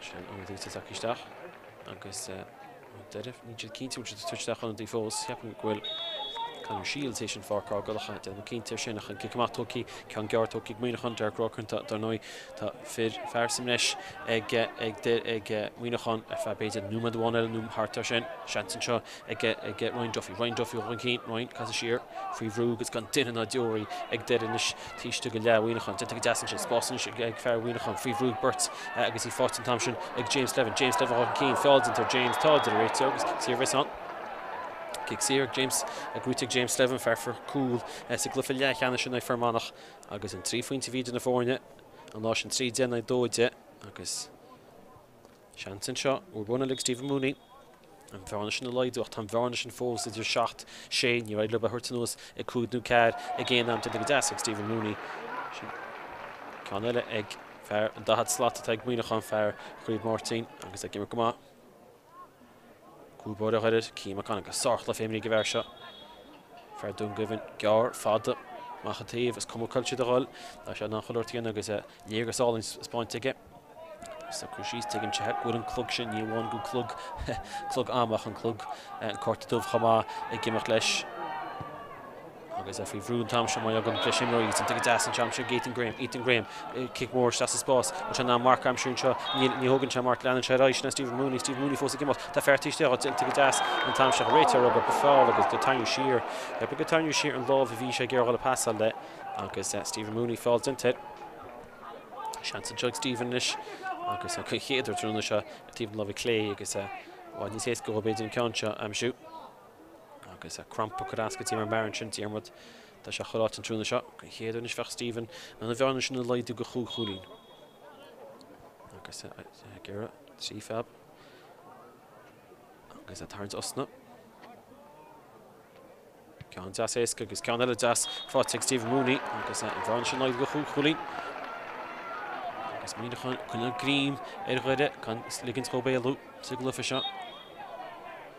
Sin an ionadaí atá tagtha isteach agus an deireadh níl siad cinnte bhfuil siad tagtha isteach ionadaí fós. Cheapaim go bhfuil Conor Shields éis an pháirc a fhágáil ach déanaim cinnte ar sin ach an cic amach tugtha ceann gearr tugtha ag Muíneachán Derek Roker dar ndóigh. Tá fir fear sa mbreis ag Muíneachán ar feadh b'fhéidir nóiméad amháin eile nó thart air sin. Seans anseo ag Roinn Duffy. Roinn Duffy ó chun cinn, Roinn casadh siar faoi bhrú agus gan duine ná deoraí ag deireadh anois taoisigh go Leá Mhaoineacháin. Déanta go deas ansin. Spás anois ag fear Mhaoineacháin faoi bhrú ag beirt agus í faighte an t-am sin ag James Slevin. James Slevin ó chun cinn, feall déanta ar James. Tá de réiteach agus saor a bheas ann. Cic saor ag James a grúite ag James Slevin. Fear fear cúl sa gcluife leath cheana sin é Fermanagh agus an trí phointe a bhí de na foirne an lá sin, trí deich nó dó deich agus. Seans anseo gur bhunaigh lig Stephen Mooney an bhearna sin a laghdú ach tá an bhearna sin fós idir 7, 6, níor éirigh leo a thabhairt anuas ag cúig nó ceathair ag aon am d'fhéadfadh go deas ag Stephen Mooney sin ceann eile ag fear an 40 slat atá ag Maoileachán, fear Chraobh Máirtín agus ag imirt go maith. Cúlbóire Dhoire, Cian Mac Con go sácla fé mBríg a bhfear seo. Fear Dún Goibhinn, gearr, fada, maith a' taobh, is cuma coillte do dhul, tá sé in ann chuiliúrt a dhéanamh agus a léargas álainn is is baint aige. Is ag cur síos, tuigim sé, go bhfuil an clog sin, ní amháin go clog, clog ama ach an clog, an cárta dubh chomh maith ag imeacht leis. Agus é faoi bhrú an t-am seo, má fhágann breis imreoirí agus an tigh deas an t-am seo ag Ethan Graham, Ethan Graham, cic mhór isteach sa spás, bhfuil sé in am Mark Aimsir anseo, níl, ní thógann sé Mark, leanann sé ar aghaidh, sin é Stephen Mooney, Stephen Mooney fós ag imeacht, tá fear taoisigh agat, an tigh deas an t-am seo, réiteoir obair go fial agus go taitneamh siar, oibre go taitneamh siar an lámh a bhí sé ag iarraidh dul a pasáil le agus Stephen Mooney feall déanta air, seans anseo ag Stephen anois agus an chéad uair tráthnóna seo taobh an lámh ag clé agus bhfad níos éasca dhó b'fhéidir an ceann seo a aimsiú. Agus a crampa cuir as go dtí mar b'fhearr ansin, Diarmuid. Tá sé chur áit an trúna seo. An chéad uair anois bheadh Stephen nó na bhearna sin ina laghdú go chúig chúilín. Agus ag iarraidh trí pheab. Agus ag tarraingt osna. Ceann deas éasca agus ceann eile deas fáilte ag Stephen Mooney agus an bhearna sin laghdú go chúig chúilín. Agus Muineachán coinneáil greim ar Dhoire gan ligint chomh béalú sa gcluiche seo.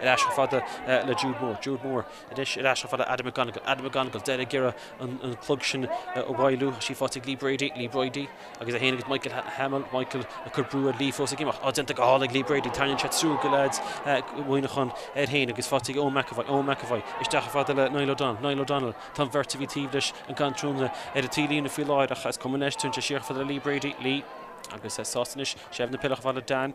Ar ais chomh fada le Jude Moore, Jude Moore anois ar ais chomh fada le Adam McGonigle, Adam McGonigle deireadh ag iarraidh an clog sin a mhaolú, sí fáilte ag Lee Brady, Lee Brady agus a haon agus Michael Hamill, Michael ag cur brú ar Lee fós ag imeacht, á déanta go hálaith ag Lee Brady, tarraingíonn sé triúr go leaids Mhuineacháin air féin agus fáilte ag Eoin McEvoy, Eoin McEvoy isteach chomh fada le Niall O'Donnell, Niall O'Donnell tá an bheirt a bhí taobh leis an gcaint tráthnóna ar a taoilíne faoi láthair ach is cuma leis, téann sé siar chomh fada le Lee Brady, Lee agus sásta anois, séimh na peile chomh fada le Dan.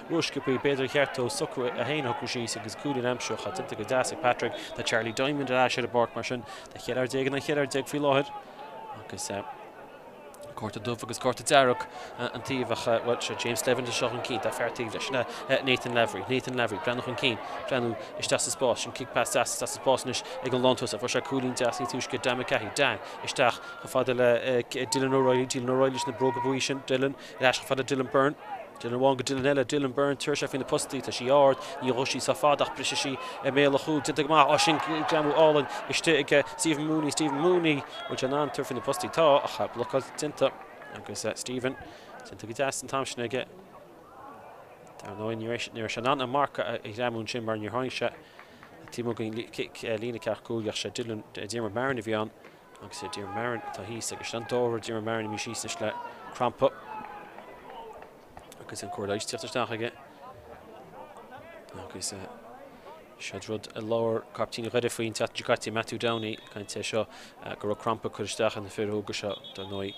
Úrsciopaí, b'fhéidir a cheartú socrú a haon a thugtar síos agus cúl in aimsir chaith timpeall go deas ag Patrick. Tá Charlie Diamond ar ais ar an bpáirc mar sin le cheithre fhear déag in aghaidh cheithre fhear déag faoi láthair agus cárta dubh agus cárta dearg an taobh ach bhuel seo James Slevin de seo chun cinn, tá fear taobh leis ná Nathan Lavery, Nathan Lavery breathnú chun cinn, breathnú isteach sa spás, sin cic pas deas isteach sa spás anois ag an lántusa, fuair sé cúilín deas níos túisce, Dan McCahey, Dan isteach chomh fada le Dylan O'Reilly, Dylan O'Reilly sna bróga buí sin, Dylan Ar ais chomh fada Dylan Byrne. Dylan amháin go Dylan eile. Dylan Byrne, tabhair sé faoi na postaí. Tá sí ard. Ní dhul sí so fada ach briseadh sí i mbéal a chúl. Déanta go maith. Ó sin greamú álainn istigh ag Stephen Mooney. Stephen Mooney, bhfuil sé in ann tabhairt faoi na postaí? Tá, ach blocail déanta agus Stephen déanta go deas den t-am sin aige. Dar ndóigh, ní raibh sé in ann an marc a ghreamú ansin mar níor tháinig sé taobh amuigh den líne ceart cúil. Ach sé Dylan Diarmuid Marron a bhí ann. Agus é Diarmuid Marin atá thíos aige. Sin an dá rud Diarmuid Marin a mbíonn síos anois le crampa. Agus an cuaird eistíocht isteach aige. Agus eh, Sead rud a labhair captaín Dhoire faoin teacht de caite Matthew Downey caint é seo eh, go raibh crampa cur isteach an fir óga seo dar ndóigh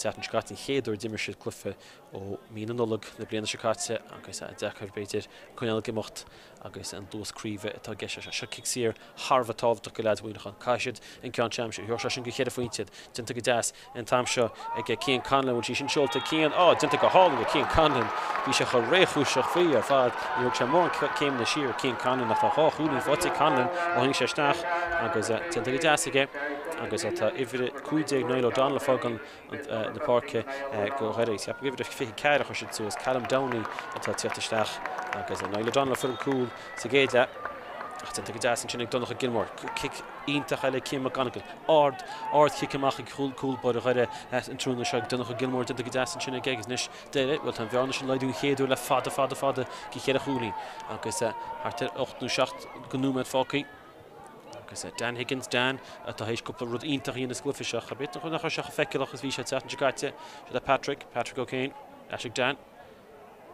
teacht de caite an chéad uair d'imir siad cluife ó mí na Nollag na bliana seo caite agus eh, deacair b'fhéidir coinneáil ag imeacht agus an duais craoibhe atá i gceist leis seo cig saor thar bheith tábhachtach do leaids Mhuineacháin. Caithfidh siad an ceann seaimpín a thabhairt freisin go ceithre phointe, déanta go deas an t-am seo ag Cian Conlon. Bhuel sí sin seolta Cian. Á, déanta go hálainn le Cian Conlon. Bhí sé chomh réchúiseach faoi ar fad. Ní thug sé mórán céimeanna siar Cian Conlon ach tá dhá chúilín faighte ag Conlon ó tháinig sé isteach agus déanta go deas aige agus tá uimhir 15 Niall O'Donnell a fágann na páirce go haireach. Ceapadh uimhir 24 a chur siad suas, Callum Downey atá tioctha isteach agus Niall O'Donnell ag fir an cúl sa gcéad leath. Ach déanta go deas ansin ag Donncha Gilmore. Cic iontach eile ag Cian Mac Gonigal. Ard, ard chic amach ag cúl Bhaile Dhoire an tráthnóna seo ag Donncha Gilmore déanta go deas ansin aige agus anois deireadh. Bhuel tá an bhearna sin ag laghdú an chéad uair le fada, fada, fada go cheithre chúilín agus thart ar ocht nó seacht nóiméad fágtha. Agus Dan Higgins, Dan, atá tar éis cúpla rud iontach a dhéanamh sa gcluiche seo, ar bith, do chuirfinn seo a feiceálach agus bhí sé teacht anseo caite. Seo atá Patrick, Patrick O'Kane, ais ag Dan.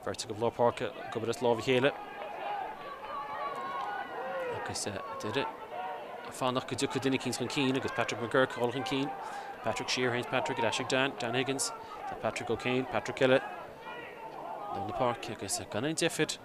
Bheirt acu i lár páirce, ag obair as lámh a chéile. Agus deire fanacht go dtiocfaidh duine cinn chun cinn agus Patrick McGurk dhul chun cinn. Patrick siar féin, Patrick ar ais ag Dan, Dan Higgins, tá Patrick O'Kane, Patrick eile. Nó na páirce agus gan aon deifir.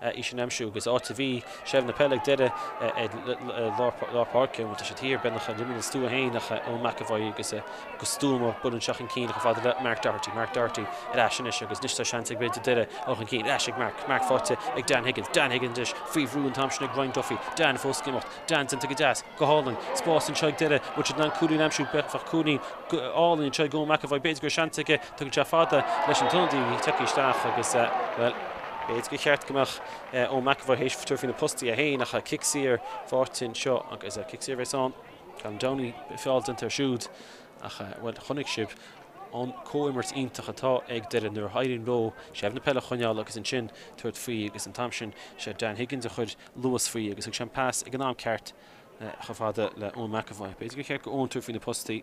aois an aimsiú agus áit a bhí sé ag na peil ag deireadh lár páirce an bhfuil sé taobh thiar beagnach limín an stua féin ach Eoin McEvoy agus a go stuama buail anseo chun cinn chomh fada le Mark Doherty Mark Doherty ar ais anois agus anois tá seans ag Red Deire dul chun cinn ar ais ag Mark Mark faighte ag Dan Higgins Dan Higgins anois faoi bhrú an t-am sin ag Ryan Duffy Dan fós ag imeacht Dan déanta go deas go hálainn spás anseo ag deireadh bhfuil siad in ann cúilín aimsiú beifeá cúilín álainn anseo ag Eoin McEvoy b'fhéidir go raibh seans aige Tugann sé fada leis an t-ionadaí a thiocfaidh isteach agus, bhuel. B'fhéidir gur cheart go mbeadh Eoin McEvoy théis fuitir faoina post í a haon ach cic saor Mháirtin seo agus cic saor bhéas ann. Callum Downey feall déanta air siúd ach, bhuel, chonaic sibh an comhimirt iontach atá ag deireadh nuair a éiríonn leo seilbh na peile a choinneáil agus ansin tabhairt faoi agus an t-am sin sé Dan Higgins a chuir luas faoi agus thug sé an pas ag an am ceart chomh fada le Eoin McEvoy. B'fhéidir gur cheart go Eoin tabhairt faoina post í.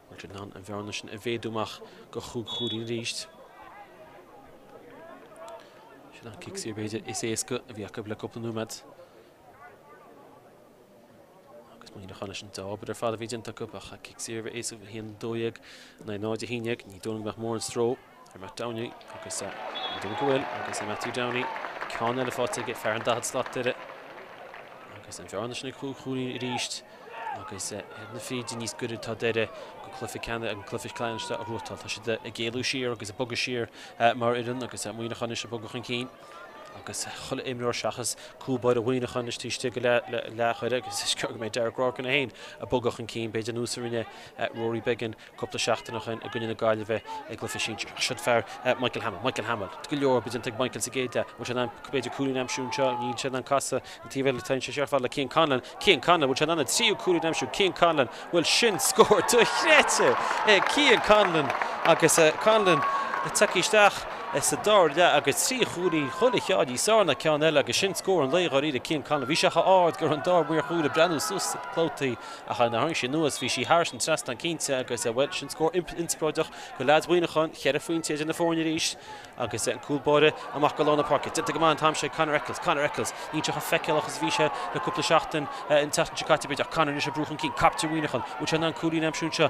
Bhfuil siad in ann an bhearna sin a mhéadú amach go chúig chúilín arís. Sin an cic saor b'fhéidir is éasca a bhí acu le cúpla nóiméad. Agus muinín a chur leis an dá obair ar fad a bhí déanta acu ach cic saor a bheith éasca 21-12 in aghaidh 0-11, ní dóigh liom go mbeadh mórán stró. ar Matt Downey agus eh ní dóigh go bhfuil agus eh Matthew Downey ceann eile fáilte aige fear an 40 slat d'Eire agus an bhearna sin ag cúl cúilín arís agus eh ar na fríde níos goire atá d'Eire go cluife ceann an cluife clean is a ruatáil tá siad eh, ag éalú siar agus ag bogadh siar eh, mar fhoireann agus eh, Maoineachán anois ag bogadh chun cinn agus eh, chuile imreoir seachas cúbáir a Mhaoineachán anois taobh istigh go leath le leath chuile agus is cur go mbeidh Derek Rourke ina haon ag bogadh chun cinn b'fhéidir anuas a rinne eh, Rory Beggan. cúpla seachtain ó shoin i gcoinne na Gaillimhe i gcluiche sinsir. Ach seod fear Michael Hamill. Michael Hamill. Go leor ba déanta ag Michael sa gcéad leath. Bhfuil sé in ann b'fhéidir cúlú an aimsiú anseo? Níl sé in ann casadh an taobh eile. Téann sé sé ar fad le Cian Conlon. Cian Conlon. Bhfuil sé in ann a tríú cúlú an aimsiú? Cian Conlon. Bhuel sin scór dochreidte ag Cian Conlon agus Conlon ag tiocfaidh isteach sa dara leath agus trí chúilí chuile sheád níos arna ceann eile agus sin scór an lae dhá réir ag Cian Conlon. Bhí sé chomh ard gur chun dár maor chúil a breathnú suas sa gclótaí Ach ar na tharraingtí anuas, bhí sí thairis an trasnán cinnte agus bhuel, sin scór inspioráideach go leathmhaoiniúcháin, cheithre phointe idir na foirne arís agus an cúl báire amach go lár na páirce. Déanta go maith an t-am seo ag Conor Eccles. Conor Eccles, inseach an feiceálach is a bhí sé le cúpla seachtain, an tseachtain seo caite, b'fhéidir, ach Conor anois ag brú chun cinn, caiptean Mhuineacháin, bhfuil sé in ann cúilín aimsiú anseo?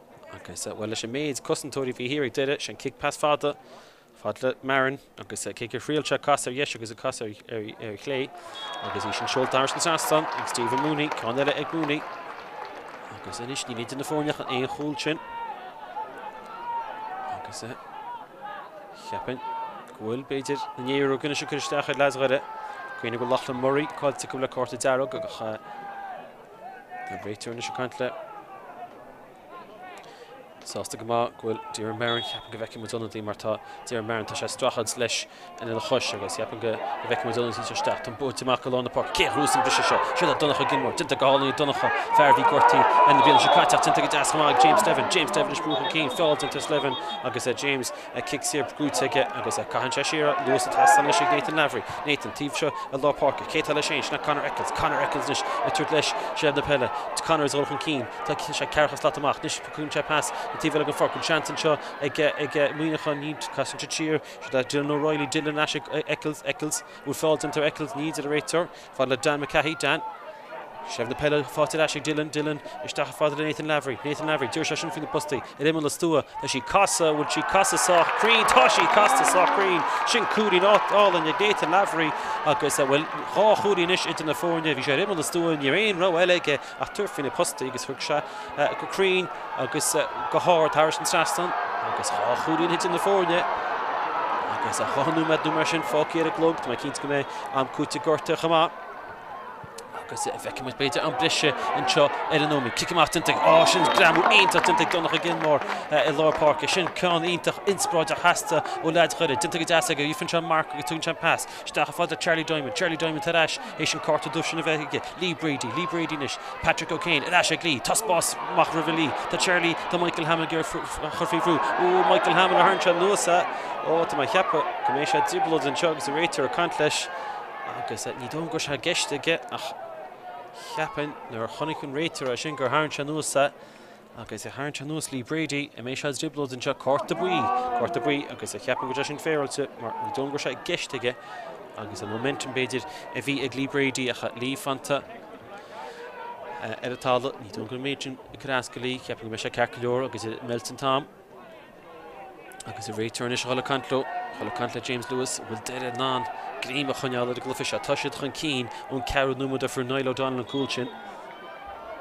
Agus bhuel leis an méid cosantóirí a bhí thiar ag deireadh, sin cic pas fada, fad le Marin, agus cic ar thriail sé casadh ar dheis agus ag casadh ar chlé, agus í sin seolta thairis na seastán ag Stephen Mooney, ceann eile ag Mooney, agus anois níl idir na foirneacha aon chúl sin, agus cheapainn go bhfuil b'fhéidir na néirí ruga anois ag cur isteach ar leas Dhoire, caoineadh go bhfuil Lachlan Murray cáilte acu le cárta dearg, ach. An réiteoir anois ag caint le sásta go maith go bhfuil Diarmuid Mearan cheapann go bhfeicfidh muid ionadaí mar tá Diarmuid Mearan tá sé strachailt leis in ina chois agus cheapann go bhfeicfidh muid ionadaí sa isteach tá buaite amach i lár na páirce cé a chuas an briseadh seo siúd le Donncha Gilmore déanta go hálainn ag Donncha fear a bhí gortaí ar na bliana seo caite ach déanta go deas chomh maith ag James Devlin James Devlin is brú chun cinn feoil déanta ar Slevin agus James a chic siar brúite aige agus a chaitheann sé siar ar Lewis atá sona leis ag Nathan Lavery. Nathan taobh seo i lár páirce. Cé atá leis féin? Sin ná Conor Eccles. Conor Eccles anois ag tabhairt leis sreabh na peile. Conor is dul chun cinn. Tá sé ceathrar chun slat amach. Anois cuireann sé pas go taobh eile den pháirc. An seans anseo ag Muineachán. Ní casann siad siar. Is é Dylan O'Reilly. Dylan ar ais ag Eccles. Eccles. Bhfuil fáil déanta ar Eccles? Ní. Deireadh réiteoir. Fada le Dan McCahey, Dan. Seimh na peile fáilte ar ais ag Dylan, Dylan. Isteach ar fad le Nathan Lavery, Nathan Lavery. D'iarr sé sin faoi na postaí. Ar imeall na stua. Tá sí casta, bhfuil sí casta sách cruinn? Tá sí casta sách cruinn! Sin cúilín álainn ag Nathan Lavery agus bhuel dhá chúilín anois idir na foirne. Bhí sé ar imeall na stua, níor aon rogha eile aige. Ach tabhair Finn a post agus thug sé go cruinn agus go hard thairis an trasnán agus dhá chúilín a thit ar na foirne agus a dhá nóiméad nó mar sin fágtha ar an gclog. Tá mé cinnte go mbeidh am cúitigh gorta chomh maith agus feicfidh muid b'fhéidir am breise anseo ar an Ómaigh. Cic amach déanta ag, á sin greamú iontach déanta ag Donncha Gilmore i lár páirce. Sin ceann iontach inspioráideach theastaithe ó leaid Dhoire. Déanta go deas aige, ríomh anseo an marc agus tugann sé an pas isteach ar fud Charlie Diamond. Charlie Diamond tar ais, é sin cárta dubh sin a bheith aige. Lee Brady, Lee Brady anois. Patrick O'Kane ar ais ag Lee. Tá spás maith roimhe Lee. Tá Charlie, tá Michael Hamill géar chur faoi bhrú. Ooh, Michael Hamill a tharraing sé anuas a. Ó, tá mé a cheapadh go mbeidh sé drioblóid anseo agus a réiteoir ag caint leis. Agus ní dóigh gur sé i gceist aige ach cheapfainn nuair a chonaic an réiteoir é sin gur tharraing sé anuas a. Agus ag tharraingt anuas Lee Brady, i mbéal Shads Diblow den seo, Cárta de Buí, Cárta de Buí, agus a cheapann go deá sin féaráilte mar ní dónn go raibh sé i gceist aige agus an momentum b'fhéidir a bhí ag Lee Brady ach Lee fanta ar an talamh, ní dónn go raibh an méid sin ag cur as go Lee, cheapann go mbeidh sé ceart go leor agus i mbeilt an t-am. Agus a réitear anois Ghaillimh Cantleo, Ghaillimh Cantleo James Lewis, a bhfuil deireadh nan greim a choinneáil ar a gcluiche seo. Tá siad chun cinn ón ceathrú nóiméad d'fhiafraigh Niall O'Donnell an cúl sin.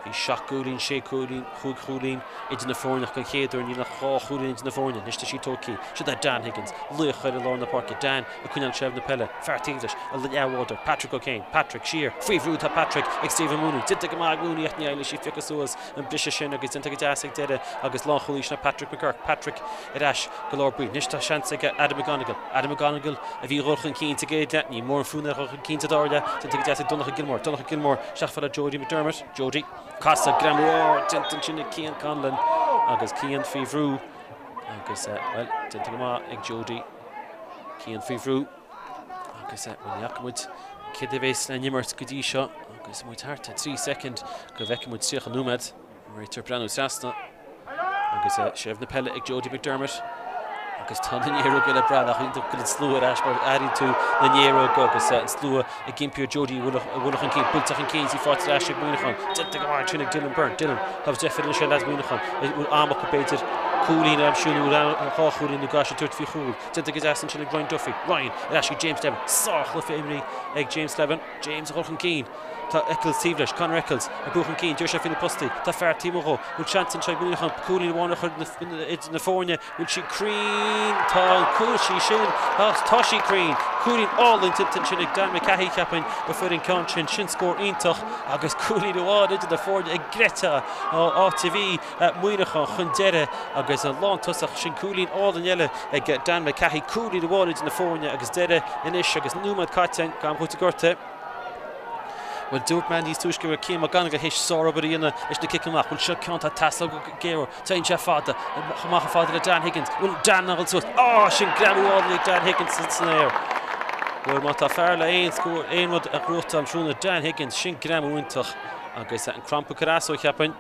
Bhí seacht gcúilín, sé chúilín, chúig chúilín idir na foirne ach den chéad uair níl ach dhá chúilín idir na foirne. Anois tá sí tugtha aici. Sin é Dan Higgins, laoch Ghaeil i lár na páirce, Dan ag coinneáil sreibh na peile, fear taobh leis, a luí athmhórdar, Patrick O'Kane, Patrick, siar, faoi bhrú, tá Patrick ag suíomh ar Mooney, déantar go maith ag Mooney ach ní fhaighidh sí fiuchas suas. na briseadh sin agus déanta go deas ag deireadh agus lánchúlaídís ná Patrick McGurk, Patrick, ar ais go lár brí. Anois tá seans ag Adam McGonigle, Adam McGonigle a bhí dhul chun cinn ag Éide, ní mór an fúinn a dhul chun cinn sa dara leath, déanta go deas ag Donncha Gilmore, Donncha Gilmore isteach fá le Jody McDermott, Jody, casadh greim mhór déanta ansin ag Cian Conlon agus Cian faoi bhrú agus, bhuel, déanta go maith ag Jody, Cian faoi bhrú. Agus eh, rinne acamuid céad a bhéas le n-imirt go dtí seo agus muid thart ar trí soicind go bhfeice muid tríocha nóiméad. Réitear breathnú trasna agus eh, seirbh na peile ag Jody McDermott agus tá na néaróg eile breá nach aon ducail an slua ar ais mar airíonn tú na néaróg agus eh, an slua ag gimpír Jody a bhfuilach- a bhfuilach an céad builteach an céad sí fáilte ar ais ag Muineachán. Déanta go maith sin ag Dylan Byrne. Dylan, tá deifir anois ar leas Mhuineacháin. Bhfuil am acu b'fhéidir cúilín a aimsiú nó dhá chúilín nó gais a dúirt faoi chúl. Déanta go deas ansin ag Ryan Duffy. Ryan ar ais go James Slevin. Sách le fimrí ag James Slevin. James a chur chun cinn. Tá Eccles taobh leis. Conor Eccles ag brú chun cinn. Deir sé faoi na postaí. Tá fear taobh amuigh dhó. Bhfuil seans ansin ag Muineachán cúilín amháin a chur idir na foirne? Bhfuil sí cruinn? Tá an cúl sí sin. Ach tá sí cruinn. Cúilín álainn déanta ansin ag Dan McCahey cheapfainn go foireann ceann sin. Sin scór iontach agus cúilín amháin idir na foirne ag greithe ó áit a bhí. Muineachán chun deiridh agus an lántosach sin cúilín álainn eile ag Dan McCahey, cúilín amháin idir na foirne agus deireadh anois agus nóiméad caite ann gan chúiteamh gorta. Bhuel, dúirt meath níos túisce gur Cian Mac Gainnigh a thit sárobair a dhéanamh leis na cic amach. Bhuel, seo ceann atá teasach go géar, téann sé fada, chomh maith chomh fada le Dan Higgins. Bhuel, Dan ná dhul suas. Á! Sin greamú álainn ag Dan Higgins san aer. Bhuel, má tá fear le aon scór, aon rud a ghruaightear an trúnaí, Dan Higgins, sin greamú iontach agus an crampa crasso, cheapfainn.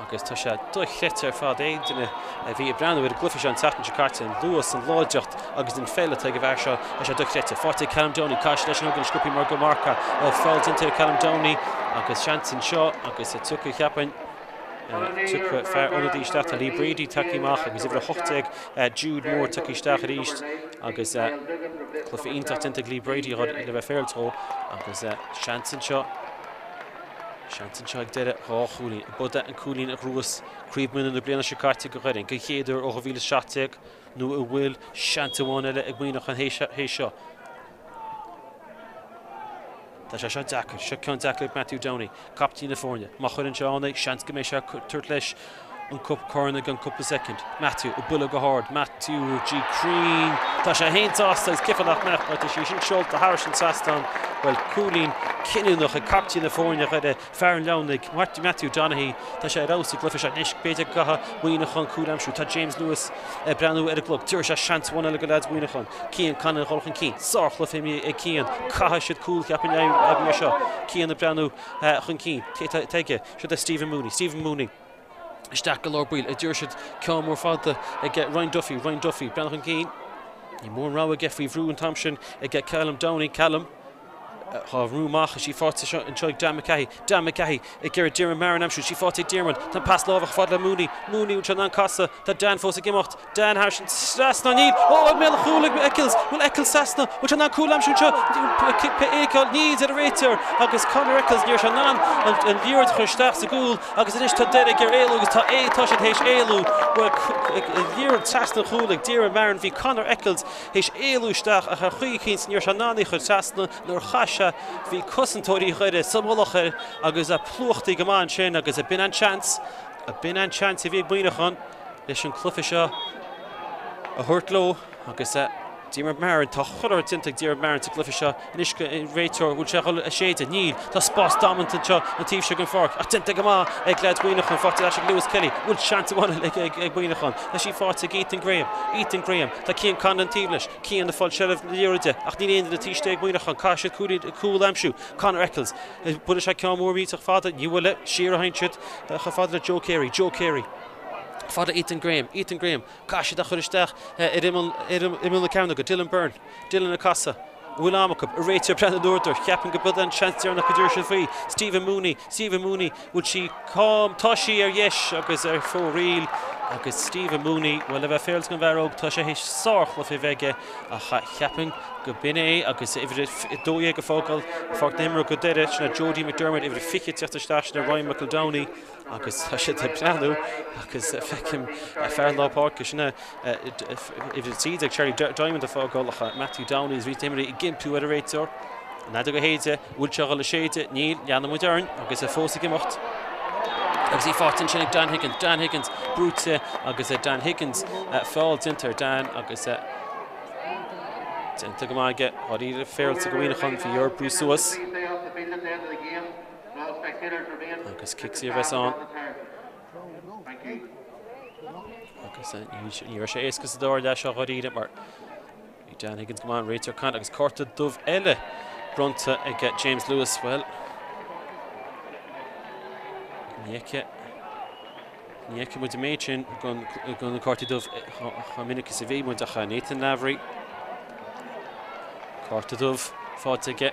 Agus tá sé dochreidte ar fad aon duine a bhí ag breathnú ar an gcluiche seo an tseachtain seo caite, an luas, an láidreacht agus an pheil atá ag an bhfear seo, tá sé dochreidte. Fáilte ag Callum Downey, caiséad leis an óg ina sciopfaí mar go marca ó pheil déanta ar Callum Downey agus seans anseo agus a tiocfaidh cheapfainn, tiocfaidh fear ionadaí isteach, tá Lee Brady tagtha amach agus uimhir 18 Jude Moore tagtha isteach arís agus cluiche iontach déanta ag Lee Brady dhá le bheith féarltó agus seans anseo. Seans anseo ag deireadh dhá chúilín. Ba de an cúilín a ghruas Craobh Muine na bliana seo caite go hUirinn den chéad uair ó 2017 nó a bhfuil seans amháin eile ag maoiniú chun hé seo. Tá sé seo deacair. Seo ceann deacair ag Matthew Downey, caiptín na foirne. Má chuireann sé ann é, seans go mbeidh sé ag tabhairt leis. an cup corna gan cúpla soicind. Matthew ag buille go hard. Matthew G cruinn. Tá sé fhéin sásta is ciffeadh nach mbeadh agus é sin seolta thairis an trasdán. Bhuel cúilín cinniúnach ag caiptín na foirne ghoire fear an Leonaigh, Matthew Donaghy. Tá sé ar fheabhas ag luife seo anois. B'fhéidir go ha Muíneachán an cúl aimsiú. Tá James Lewis ag breathnú ar an gclog. Deir sé seans bhán eile go leads Mhuíneachán. Cian Conn ag dhul chun cinn. Sárchluife imní ag Cian. Caithfidh siad cúl a cheapadh in aghaidh seo. Cian ag breathnú chun cinn. Téigh aige. Siad é Stephen Mooney. Stephen Mooney isteach go lár baoil. Ag deireadh siad ceann mór fada ag Ryan Duffy. Ryan Duffy beann chun cinn. Ní mór an rogha aige faoi bhrú an t-am sin ag Callum Downey. Callum á bhrú amach. Is í fáilte seo anseo ag Dan McCahey. Dan McCahey ag iarraidh Diarmuid Maher an am sin. Is í fáilte ag Diarmuid. Tá an pas lámhach ar fad le Mooney. Mooney anseo in ann casadh Tá Dan fós ag imeacht. Dan thairis an trasna. Níl. Ó, ag méala chúil ag Eccles. Bhuel, Eccles Sasana. Bhuel, tá an cúl aimsir anseo. Fhéiceáil Needs ar a réiteoir agus Conor Eccles níor seo in ann an liathróid a chur isteach sa gcúl agus anois tá Derek ar éalú agus tá Aodh Toisell théis éalú. Bhuel, liathróid trasna an chúil ag Diarmuid Maron. Bhí Conor Eccles théis éalú isteach ach ar chaoi a chinnt níor seo in ann í a chur trasna. Nuair a chaith sé bhí cosantóirí Dhoire sa mhullach air agus a plúchtaí go maith ansin agus b'in an seans Ab binn an seans a bhí ag Muineachán leis an cluiche seo a thabhairt leo agus Diarmuid Maron, tá colúr déanta ag Diarmuid Maron sa gcluiche seo anois go réiteoir, bhfuil sé ag dul le 16? Níl, tá spás damanta anseo ina taobh seo den pháirc ach déanta go maith ag leaids Mhuineacháin, fáilte leis ag Lewis Kelly, bhfuil seans amháin ag Muineachán, tá sí fáilte ag Ethan Graham, Ethan Graham, tá Cian Conlon ina taobh leis, Cian a fáil seilbh na liathróide ach níl aon duine taois di ag Muineachán, caithfidh siad cúl a aimsiú, Conor Eccles, Buille sé ceann mór bídeach fada ní bhuille siar a sheinn siad chomh fada le Joe Carey, Joe Carey. Fada Ethan Graham, Ethan Graham. Caith siad a chuir isteach ar imeall na cearna go Dylan Byrne, Dylan a casadh. An bhfuil am acu? a réiteoidh Breandán Nuadhar. Cheapaim go bead an seans deireanach go dtiarrfaidh siad faoi. Stephen Mooney, Stephen Mooney. Bhfuil sí calm? Tá sí ar dheis agus ar fo-ríl agus Stephen Mooney, bhuel le bheith féarlta gan bhfear óg tá sé sár chluife a bheith aige. ach cheapfainn go b'in é agus uimhir a 12 a fágáil i bPáirc na hImreoidh go deireadh. Sin é Jody McDermott, uimhir a 20, a d'fhéadfadh isteach sin le Ryan McEldowney agus tá siad ag breathnú agus feicim fear lá páirce sin a uimhir a 13 Charlie Diamond a fágáil ach Matthew Downey is rí na himreoidh ag impú ar a réiteoir. An fheadóg a shéideadh Bhuail sé dhul i séide. Níl, leanfaimid orainn agus é fós ag imeacht agus í faighte ansin ag Dan Higgins. Dan Higgins brúite agus é Dan Higgins feall déanta ar Dan agus é déanta go maith aige. Dháiríre Féarailt ag a mhaoineachán, bhí Eur brú suas agus cic saor a bheas ann agus ní raibh sé éasca sa dara leath seo dháiríre mar Ag Dan Higgins go maith an réiteoir caint agus cárta dubh eile bronnta ag James Lewis. Bhuel, ní fheicfidh, ní fheicfidh muid an méid sin gan, gan na cártaí dubh chomh minic is a bhí muid ach Nathan Lavery, cárta dubh fáilte aige.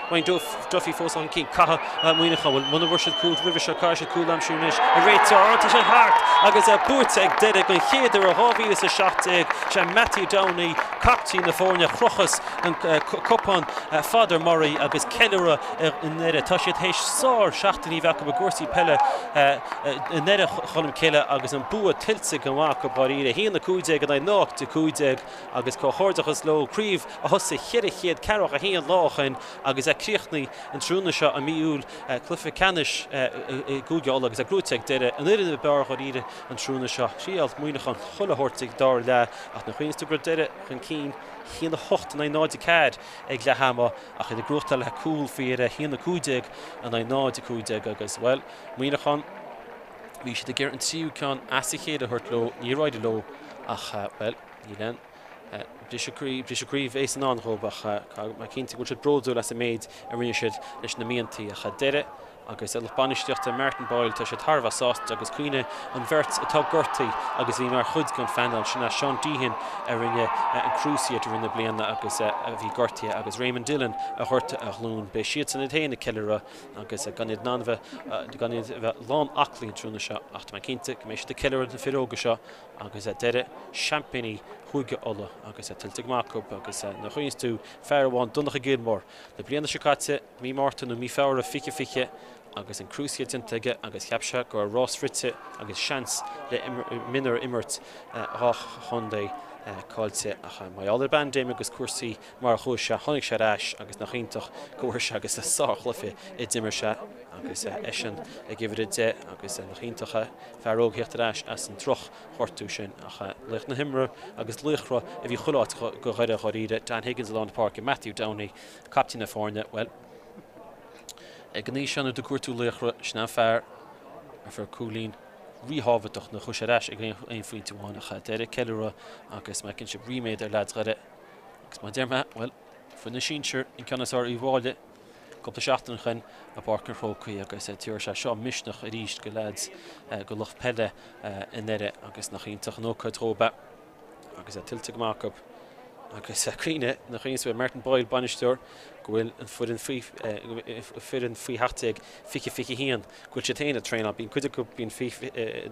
Bhain Duffy fós an cinn catha Muimhneach amhail muna bhfuair siad cúl roimhe seo, caithfidh siad cúl aimsir anois a réiteach ach tá sé thart agus buaite ag deireadh an chéad uair ó 2017. Is é Mattie Downey captaen na foirne, chrochas an cupán Pheadair Murray agus ceiliúradh i nDoire. Tá siad théis sár seachtainí bheith acu i gcúrsaí peile i nDoire, Cholmcille agus an bua tuillte gan mhaith go Báire Uí Ré, hí an 15 in aghaidh 0 de 15. agus comhghairdeachas leo craobh a thosaigh 400 ceathramhadh 1 lá ó shoin agus a críochnaigh an tráthnóna seo i mí Iúil cluiche ceannais i gCúige Uladh agus a gcrúite ag deireadh an fhoireann i bPeárghach Oiríre an tráthnóna seo. Thriail Muineachán chuile shórt ag dár leá ach na Queens de gcuir deireadh chun cinn 1 8 in aghaidh 0 4 ag leath ama ach iad ag cruachtáil le cúl faoi dheireadh 1 15 in aghaidh 0 15 agus bhuel Muineachán bhí siad ag iarraidh an tríú ceann as a chéile a thabhairt leo níor éirigh leo ach bhuel Níl aon briseadh craobh aos in ann dhóibh ach tá mé cinnte go bhfuil siad bródúil as an méid a rinne siad leis na mianta a chaith deireadh agus ar lucht bainistíochta Martin Boyle tá siad thar a bheith sásta agus caoineadh an bheirt atá gortaí agus a bhí mar chuid den phainéal sin as Seán Deehan a rinne an crusade i rith na bliana agus a bhí gortaithe agus Raymond Dillon a ghortaigh a ghlúin. Beidh siadsan iad féin ag ceiliúradh agus gan iad in ann a bheith lán aclaí an tráthnóna seo ach tá mé cinnte go mbeidh siad ag ceiliúradh na fir óga seo agus a deireadh seaimpíní Chúige Uladh agus a tuillte go maith acu agus a chaoinfidh tú fear amháin Donncha Gilmore na bliana seo caite, mí Márta nó mí Feabhra 2020 agus an crúsaí déanta aige agus cheap sé go raibh rás rite agus seans le mionúr imirt dhá chontae cáilte ach maiall ar bean Dame agus cúrsaí Mar a chuaidh sé tháinig sé ar ais agus nach iontach go bhfuair sé agus a sár chluife i d'imir sé agus eisean ag uimhreadh de agus nach iontach é fear óg a theacht ar ais as an droch ghortú sin ach laoch na himire agus laochra a bhí chuile áit go Dhoire dháiríre Dan Higgins i lár na páirce Matthew Downey captaen na foirne bhuel ag an aois seo nuair do gcuair tú laochra sin an fear ar fear cúilín ríthábhachtach nuair a chuaidh sé ar ais ag aon phointe amháin ach Derek Kelleher agus Mike Inship ríméad ar leaids Dhoire Agus má deir mé, bhuel, fuair na sinsir an ceann is fhearr Uí Mháille cúpla seachtain ó shoin i bPáirc an Chrócaigh agus tabhair sé seo misneach arís go leaids go lucht peile i nDoire agus nach iontach an ócáid dhó ab ea agus é tuillte go maith acu agus caoineadh na caoineadh sa mhéid Martin Boyle, bainisteoir, go bhfuil an foireann faoi 17, 20, 21. go bhfuil siad féin ag traenáil. Bíonn cuid acu, bíonn fí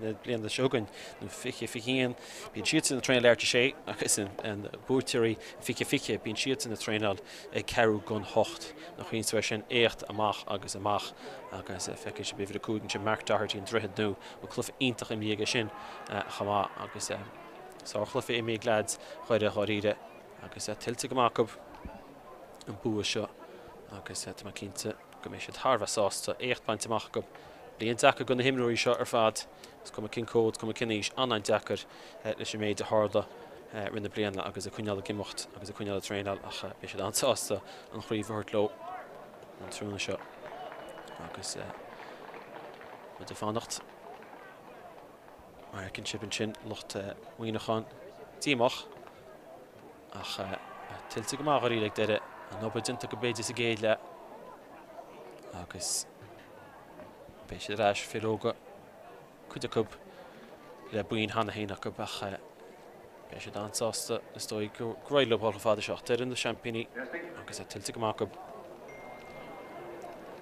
na bliana seo againn, an fiche, fiche a haon, bíonn siadsan ag traenáil Airt a sé agus an buaiteoirí an fiche, fiche, bíonn siadsan ag traenáil ag ceathrú gan hocht. An chaoin sa bheith sin, éacht amach agus amach agus feiceann sibh uimhir a cúig, ansin Mark Doherty an droichead nua, bhfuil cluife iontach imní aige sin chomh maith agus sárchluife imní ag leaids Dhoire dháiríre agus tuillte go maith acu an bua seo agus tá mé cinnte. go mbeidh siad thar a bheith sásta éacht bainte amach acu. Bliain deacair do na himreoirí seo ar fad. Is cuma cén comhad, cuma cén aois, an-an-deacair leis an méid a tharla i rith na bliana agus a coinneáil ag imeacht agus a coinneáil ag traenáil ach beidh siad an-sásta an chraobh a thabhairt leo an tráthnóna seo agus muid ag fanacht mar fheicfinn sibh ansin lucht Mhuineacháin díomách. Ach a tuillte go maith Ghaoiril ag deireadh an obair déanta go b'fhéidir sa gcéad leath agus beidh siad ar ais fir óga cuid acu le buíon cheana féin acu ach beidh siad an-sásta is dóigh go raibh leo dhul chomh fada seo ach deireadh na seaimpíní agus a tuillte go maith acu.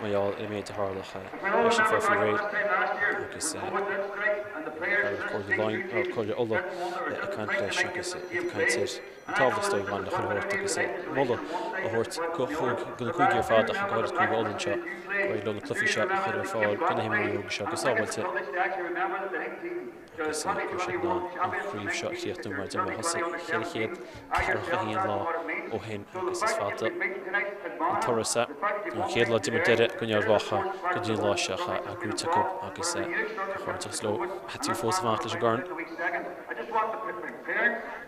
maiall i méid a tharlach leis an bhfear faoi réir agus Cóil na Laighean, nó Cóil Uladh, ag caint leis agus iad ag caint ar an tábhacht is dóigh bhain le chur a thabhairt agus moladh a thabhairt chuig na cúigí ar fad ach i gcomhair Cúige Uladh anseo go raibh leo na cluichí seo a chur ar fáil do na himreoirí óga seo go sábháilte. agus ina cúiseamh ná an chraobh seo a chríochnú mar dheartháir thosaigh an chéad 141 lá ó shin agus is fada an turas é. Tá an chéad lá dioma deiridh go ndearg bhogtha go dtí an lá seo a eagrú tioctha agus é go hairdheas leo a thit fós amach leis an gcorn.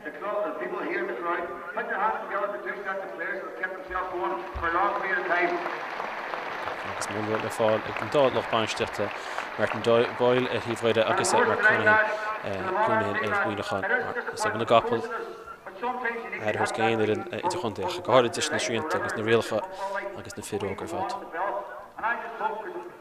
The Clough and the people here in the crowd, put your hands together for two sets of players that have kept themselves going for a long period of time. Agus múnla le fáil ag an dá lucht bainistíochta, Martin Doyle ar thaobh Dhoire agus Mark Coonahan, Coonahan ar Mhuineachán, is é Mona Gopal Aire Thuaisceart na hÉireann Idirchontaeach, go háirid leis na srianta agus na rialacha agus na fir óg ar fad.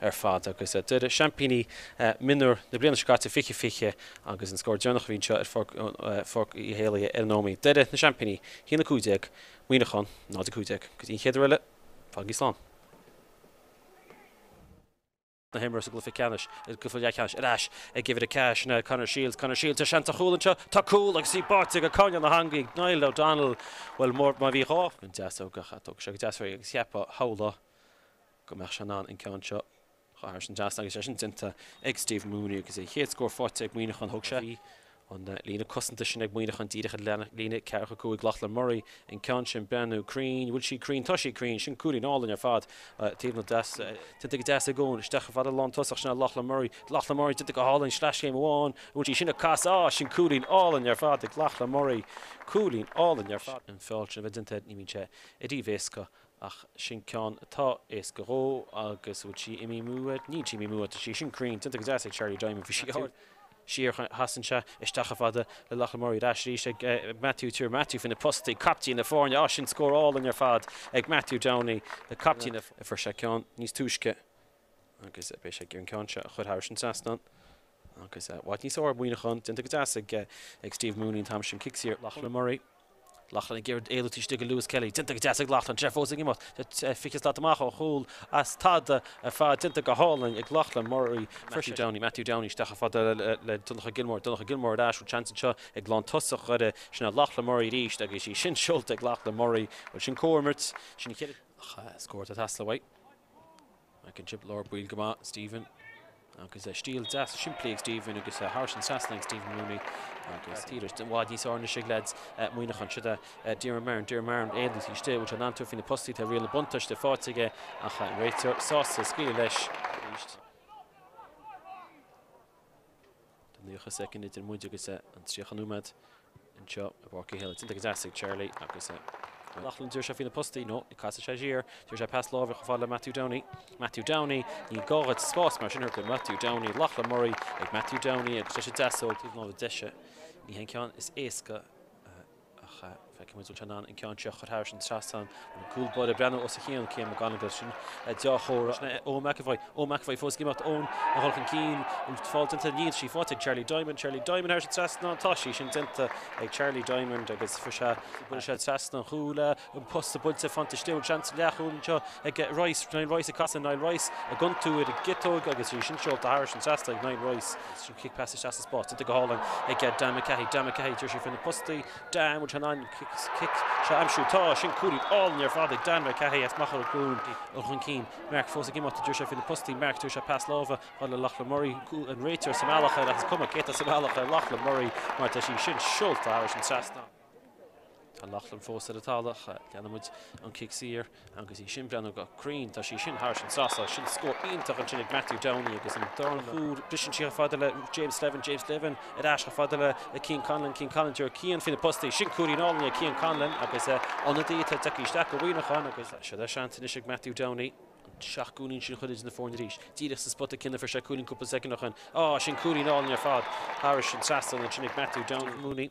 ar fad agus d'eirigh seaimpíní mionúir na bliana seo caite 20 20 agus an scór deireanach a bhí anseo ar Pháirc Uí hÉalaithe ar an Nómaí. D'eirigh na seaimpíní Shín 15, Muíneachán 0 15. Go dtí an chéad uair eile, fág níos slán! na himreoirí sa gcluiche ceannais, cluiche leathcheannais, ar ais ag uimhir 4 na Conor Shields, Conor Shields ar seans a chúl anseo, tá cúl agus í báite go cáineadh na heangaí, Niall O'Donnell, bhuel má bhí dhá. an deasóg ach tógadh sé go deasmhar agus cheapadh Howlagh go mbeadh sé in ann an ceann seo a chur thairis an deas agus é sin déanta ag Steve Mooney agus é chéad scór faighte ag Muineachán thug sé an líne cosanta sin ag Muineachán díreach i leith líne 4-5 Lochlan Murray an ceann sin beannú cruinn bhfuil sí cruinn tá sí cruinn sin cúilín álainn ar fad taobh na deas déanta go deas ag Eoin isteach ar fad an lán tosach sin ná Lochlan Murray Lochlan Murray déanta go hálainn sleaschéim amháin bhfuil sí sin ag casadh áh sin cúilín álainn ar fad ag Lochlan Murray cúilín álainn ar fad an feall sin a bheith déanta air ní bhíonn sé i dtaobh éasca Ach sin ceann atá éasca dhó agus bhfuil sí imí mbuaidh? Níl sí imí mbuaidh, tá sí sin cruinn, tiontach go deas ag Charlie Dimon, bhí sí ard siar chun Shasannse isteach a fada le Loch an Mhuir iad ais arís ag Matthew Tuoir Matthew faoina post ag captaen na foirne, á sin scór álainn ar fad ag Matthew Downey captaen na. Fuair sé ceann níos túisce agus beidh sé ag iarraidh an ceann seo a chur thairis an tseasnáin. agus Mhaidhc Ní Sór, Muíneachán, déanta go deas ag Steve Mooney an t-am sin, cic siar, Lochlann Murray, Lochlann ag iarraidh éalú tuiscint aige Lewis Kelly, déanta go deas ag Lochlann, sé fós ag imeacht, 20 slat amach ó chúl as tada ar fad, déanta go hálainn ag Lochlann Murray, Matthew Downey, Matthew Downey isteach ar fad le Donncha Gilmore, Donncha Gilmore ar ais, bhfuil seans anseo ag lántosach Dhoire, sin é Lochlann Murray arís agus í sin seolta ag Lochlann Murray, bhuel sin comharmairt, sin an chéad scór atá ag Teasla uaidh. Ag an timpall ár bpoill go maith Stephen agus a stíl deas simplí ag Stephen agus a thairis an trasna ag Stephen Mooney agus tíre i bhfad níos áirne istigh leaids maoithneach anseo de Diarmuid Maron, Diarmuid Maron éadú tí istigh bhfuil sé in am tú faoi na postaí tá riail na buntáiste fáighte aige ach an réiteoir sásta scaoileadh leis arís. Tá 90 soicind idir muid agus an 30 nóiméad anseo i bPáirc Uí hÉalaigh. Ciontaigh is ais ag Charlie agus Lachlan. D'iarr sé faoi na postaí, nó ní casadh sé siar. D'iarr sé pas láimhe chomh fada le Matthew Downey. Matthew Downey, níl gá dhuit spás mar sin ar chuir Matthew Downey. Lachlan Murray ag Matthew Downey agus leis an deasóg taobh amuigh deise. Ní haon ceann is éasca. Ach feicfidh muid an ceann an ceann seo chur thairis an trasán an cúl báire a breathnú os a chionn cé mba gaineamh aige sin dea chóra sin é Eoghan McEvoy Eoghan McEvoy fós ag imeacht Eoghan a dhul chun cinn an fál déanta ag Liam sí faighte ag Charlie Diamond Charlie Diamond thairis an trasnán tá sí sin déanta ag Charlie Diamond agus fuair sé buail sé trasna an chúl post sa bpointe fanta still seans leathchúil anseo ag Rice, Niall Rice ag casadh, Niall Rice ag iontú ar an gciotóg agus é sin seolta thairis an trasna ag Niall Rice, is sin cic peas isteach sa spás iontu go hálainn ag Dan McCahey, Dan McCahey deir sé faoi na postaí, Dan bhfuil sé in ainm cic seo a aimsiú, tá, is sin cúilín álainn ar fad ag Dan McCahey as Machaire Cluain chun cinn, Mark fós ag imeacht deir sé faoi na postaí, Mark deir sé pas láimhe fad le Lochlan Murray, cúl an réiteoir sa mbealach ar ais is cuma cé atá sa mbealach ar Lochlan Murray mar tá sí sin seolta thairis an trasna. Tá Lochlann fós ar a talamh ach leanann muid an cic saor agus í sin breathnú go cruinn. Tá sí sin thairis an sasa. Sin scór iontach ansin ag Matthew Downey agus an dordchúr briseann sí chomh fada le James Slevin, James Slevin ar ais chomh fada le Cian Conlon, Cian Conlon deireadh Cian faoi na postaí. Sin cúilín álainn ag Cian Conlon agus ionadaí atá ag tiocfaidh isteach go Mhuineachán agus tá siad ar seans anois ag Matthew Downey an seacht gcúilín sin a chur idir na foirne arís. Díreach sa spota cinn oirfear sé cúilín cúpla soicind ó shoin. Á, sin cúilín álainn ar fad thairis an trasnán ansin ag Matthew Downey. Mooney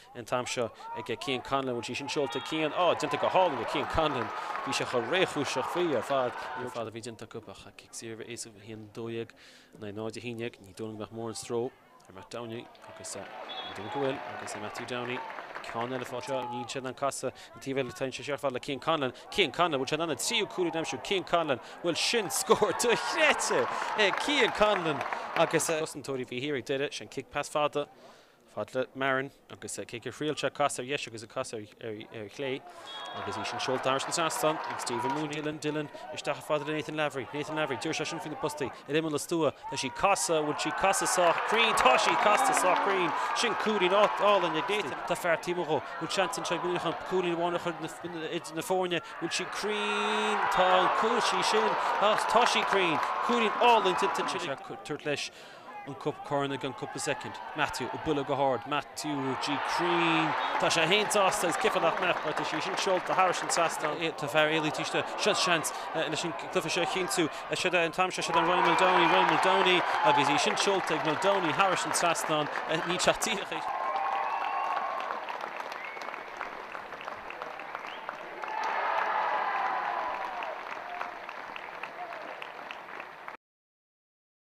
an t-am seo ag Cian Conlon. Bhfuil sí sin seolta, Cian? Á, déanta go hálainn ag Cian Conlon. Bhí sé chomh réchúiseach faoi ar fad. Ní rud fada a bhí déanta acu ach ag Cic Saoire é sa bhliain 1209-11. Ní dóigh go mbeadh móran stró ar Matt Downey agus, ní dóigh go bhfuil, agus é Matthew Downey ceann eile fáilte a fháil. Níl sé in ann casadh an taobh eile. Téann sé siar ar fad le Cian Conlon. Cian Conlon, bhfuil sé in ann a tríú cúl in aimsir Cian Conlon? Bhuel, sin scór dochreidte ag Cian Conlon agus a chosantóirí faoi thír ag deireadh. Sin cic pas fada fad le Marin agus cé gur thriail sé casadh ar dheis agus ag casadh ar chlé agus í sin seolta thairis na seastán ag Stephen Mooney. Dillon, Dillon isteach fad le Nathan Lavery, Nathan Lavery d'iarr seisean faoi na postaí ar imeall na stua, tá sí casadh, bhfuil sí casadh sách cruinn, tá sí casta sách cruinn, sin cúilín álainn ag Nathan, tá fear taobh amuigh dhó, bhfuil seans anseo ag Mooney chun cúilín amháin a chur idir na foirne, bhfuil sí cruinn, tá an cúl, sí sin, tá sí cruinn, cúilín álainn, titeann sin ag tabhairt leis. an cup corn ag an cúpla soicind. Matthew ag buille go hard. Matthew G. Crean. Tá sé féin sásta is ciceáil nach mbeadh mar tá sé sin seolta thairis an trasnán. Tá fear éalaíti sta. Seans, seans leis an gcluiche seo a chinntiú. Seo é an t-am seo, seo é an Ronnie Muldowney, Ronnie Muldowney agus í sin seolta ag Muldowney thairis an trasnán. Ní teach díreach é sin.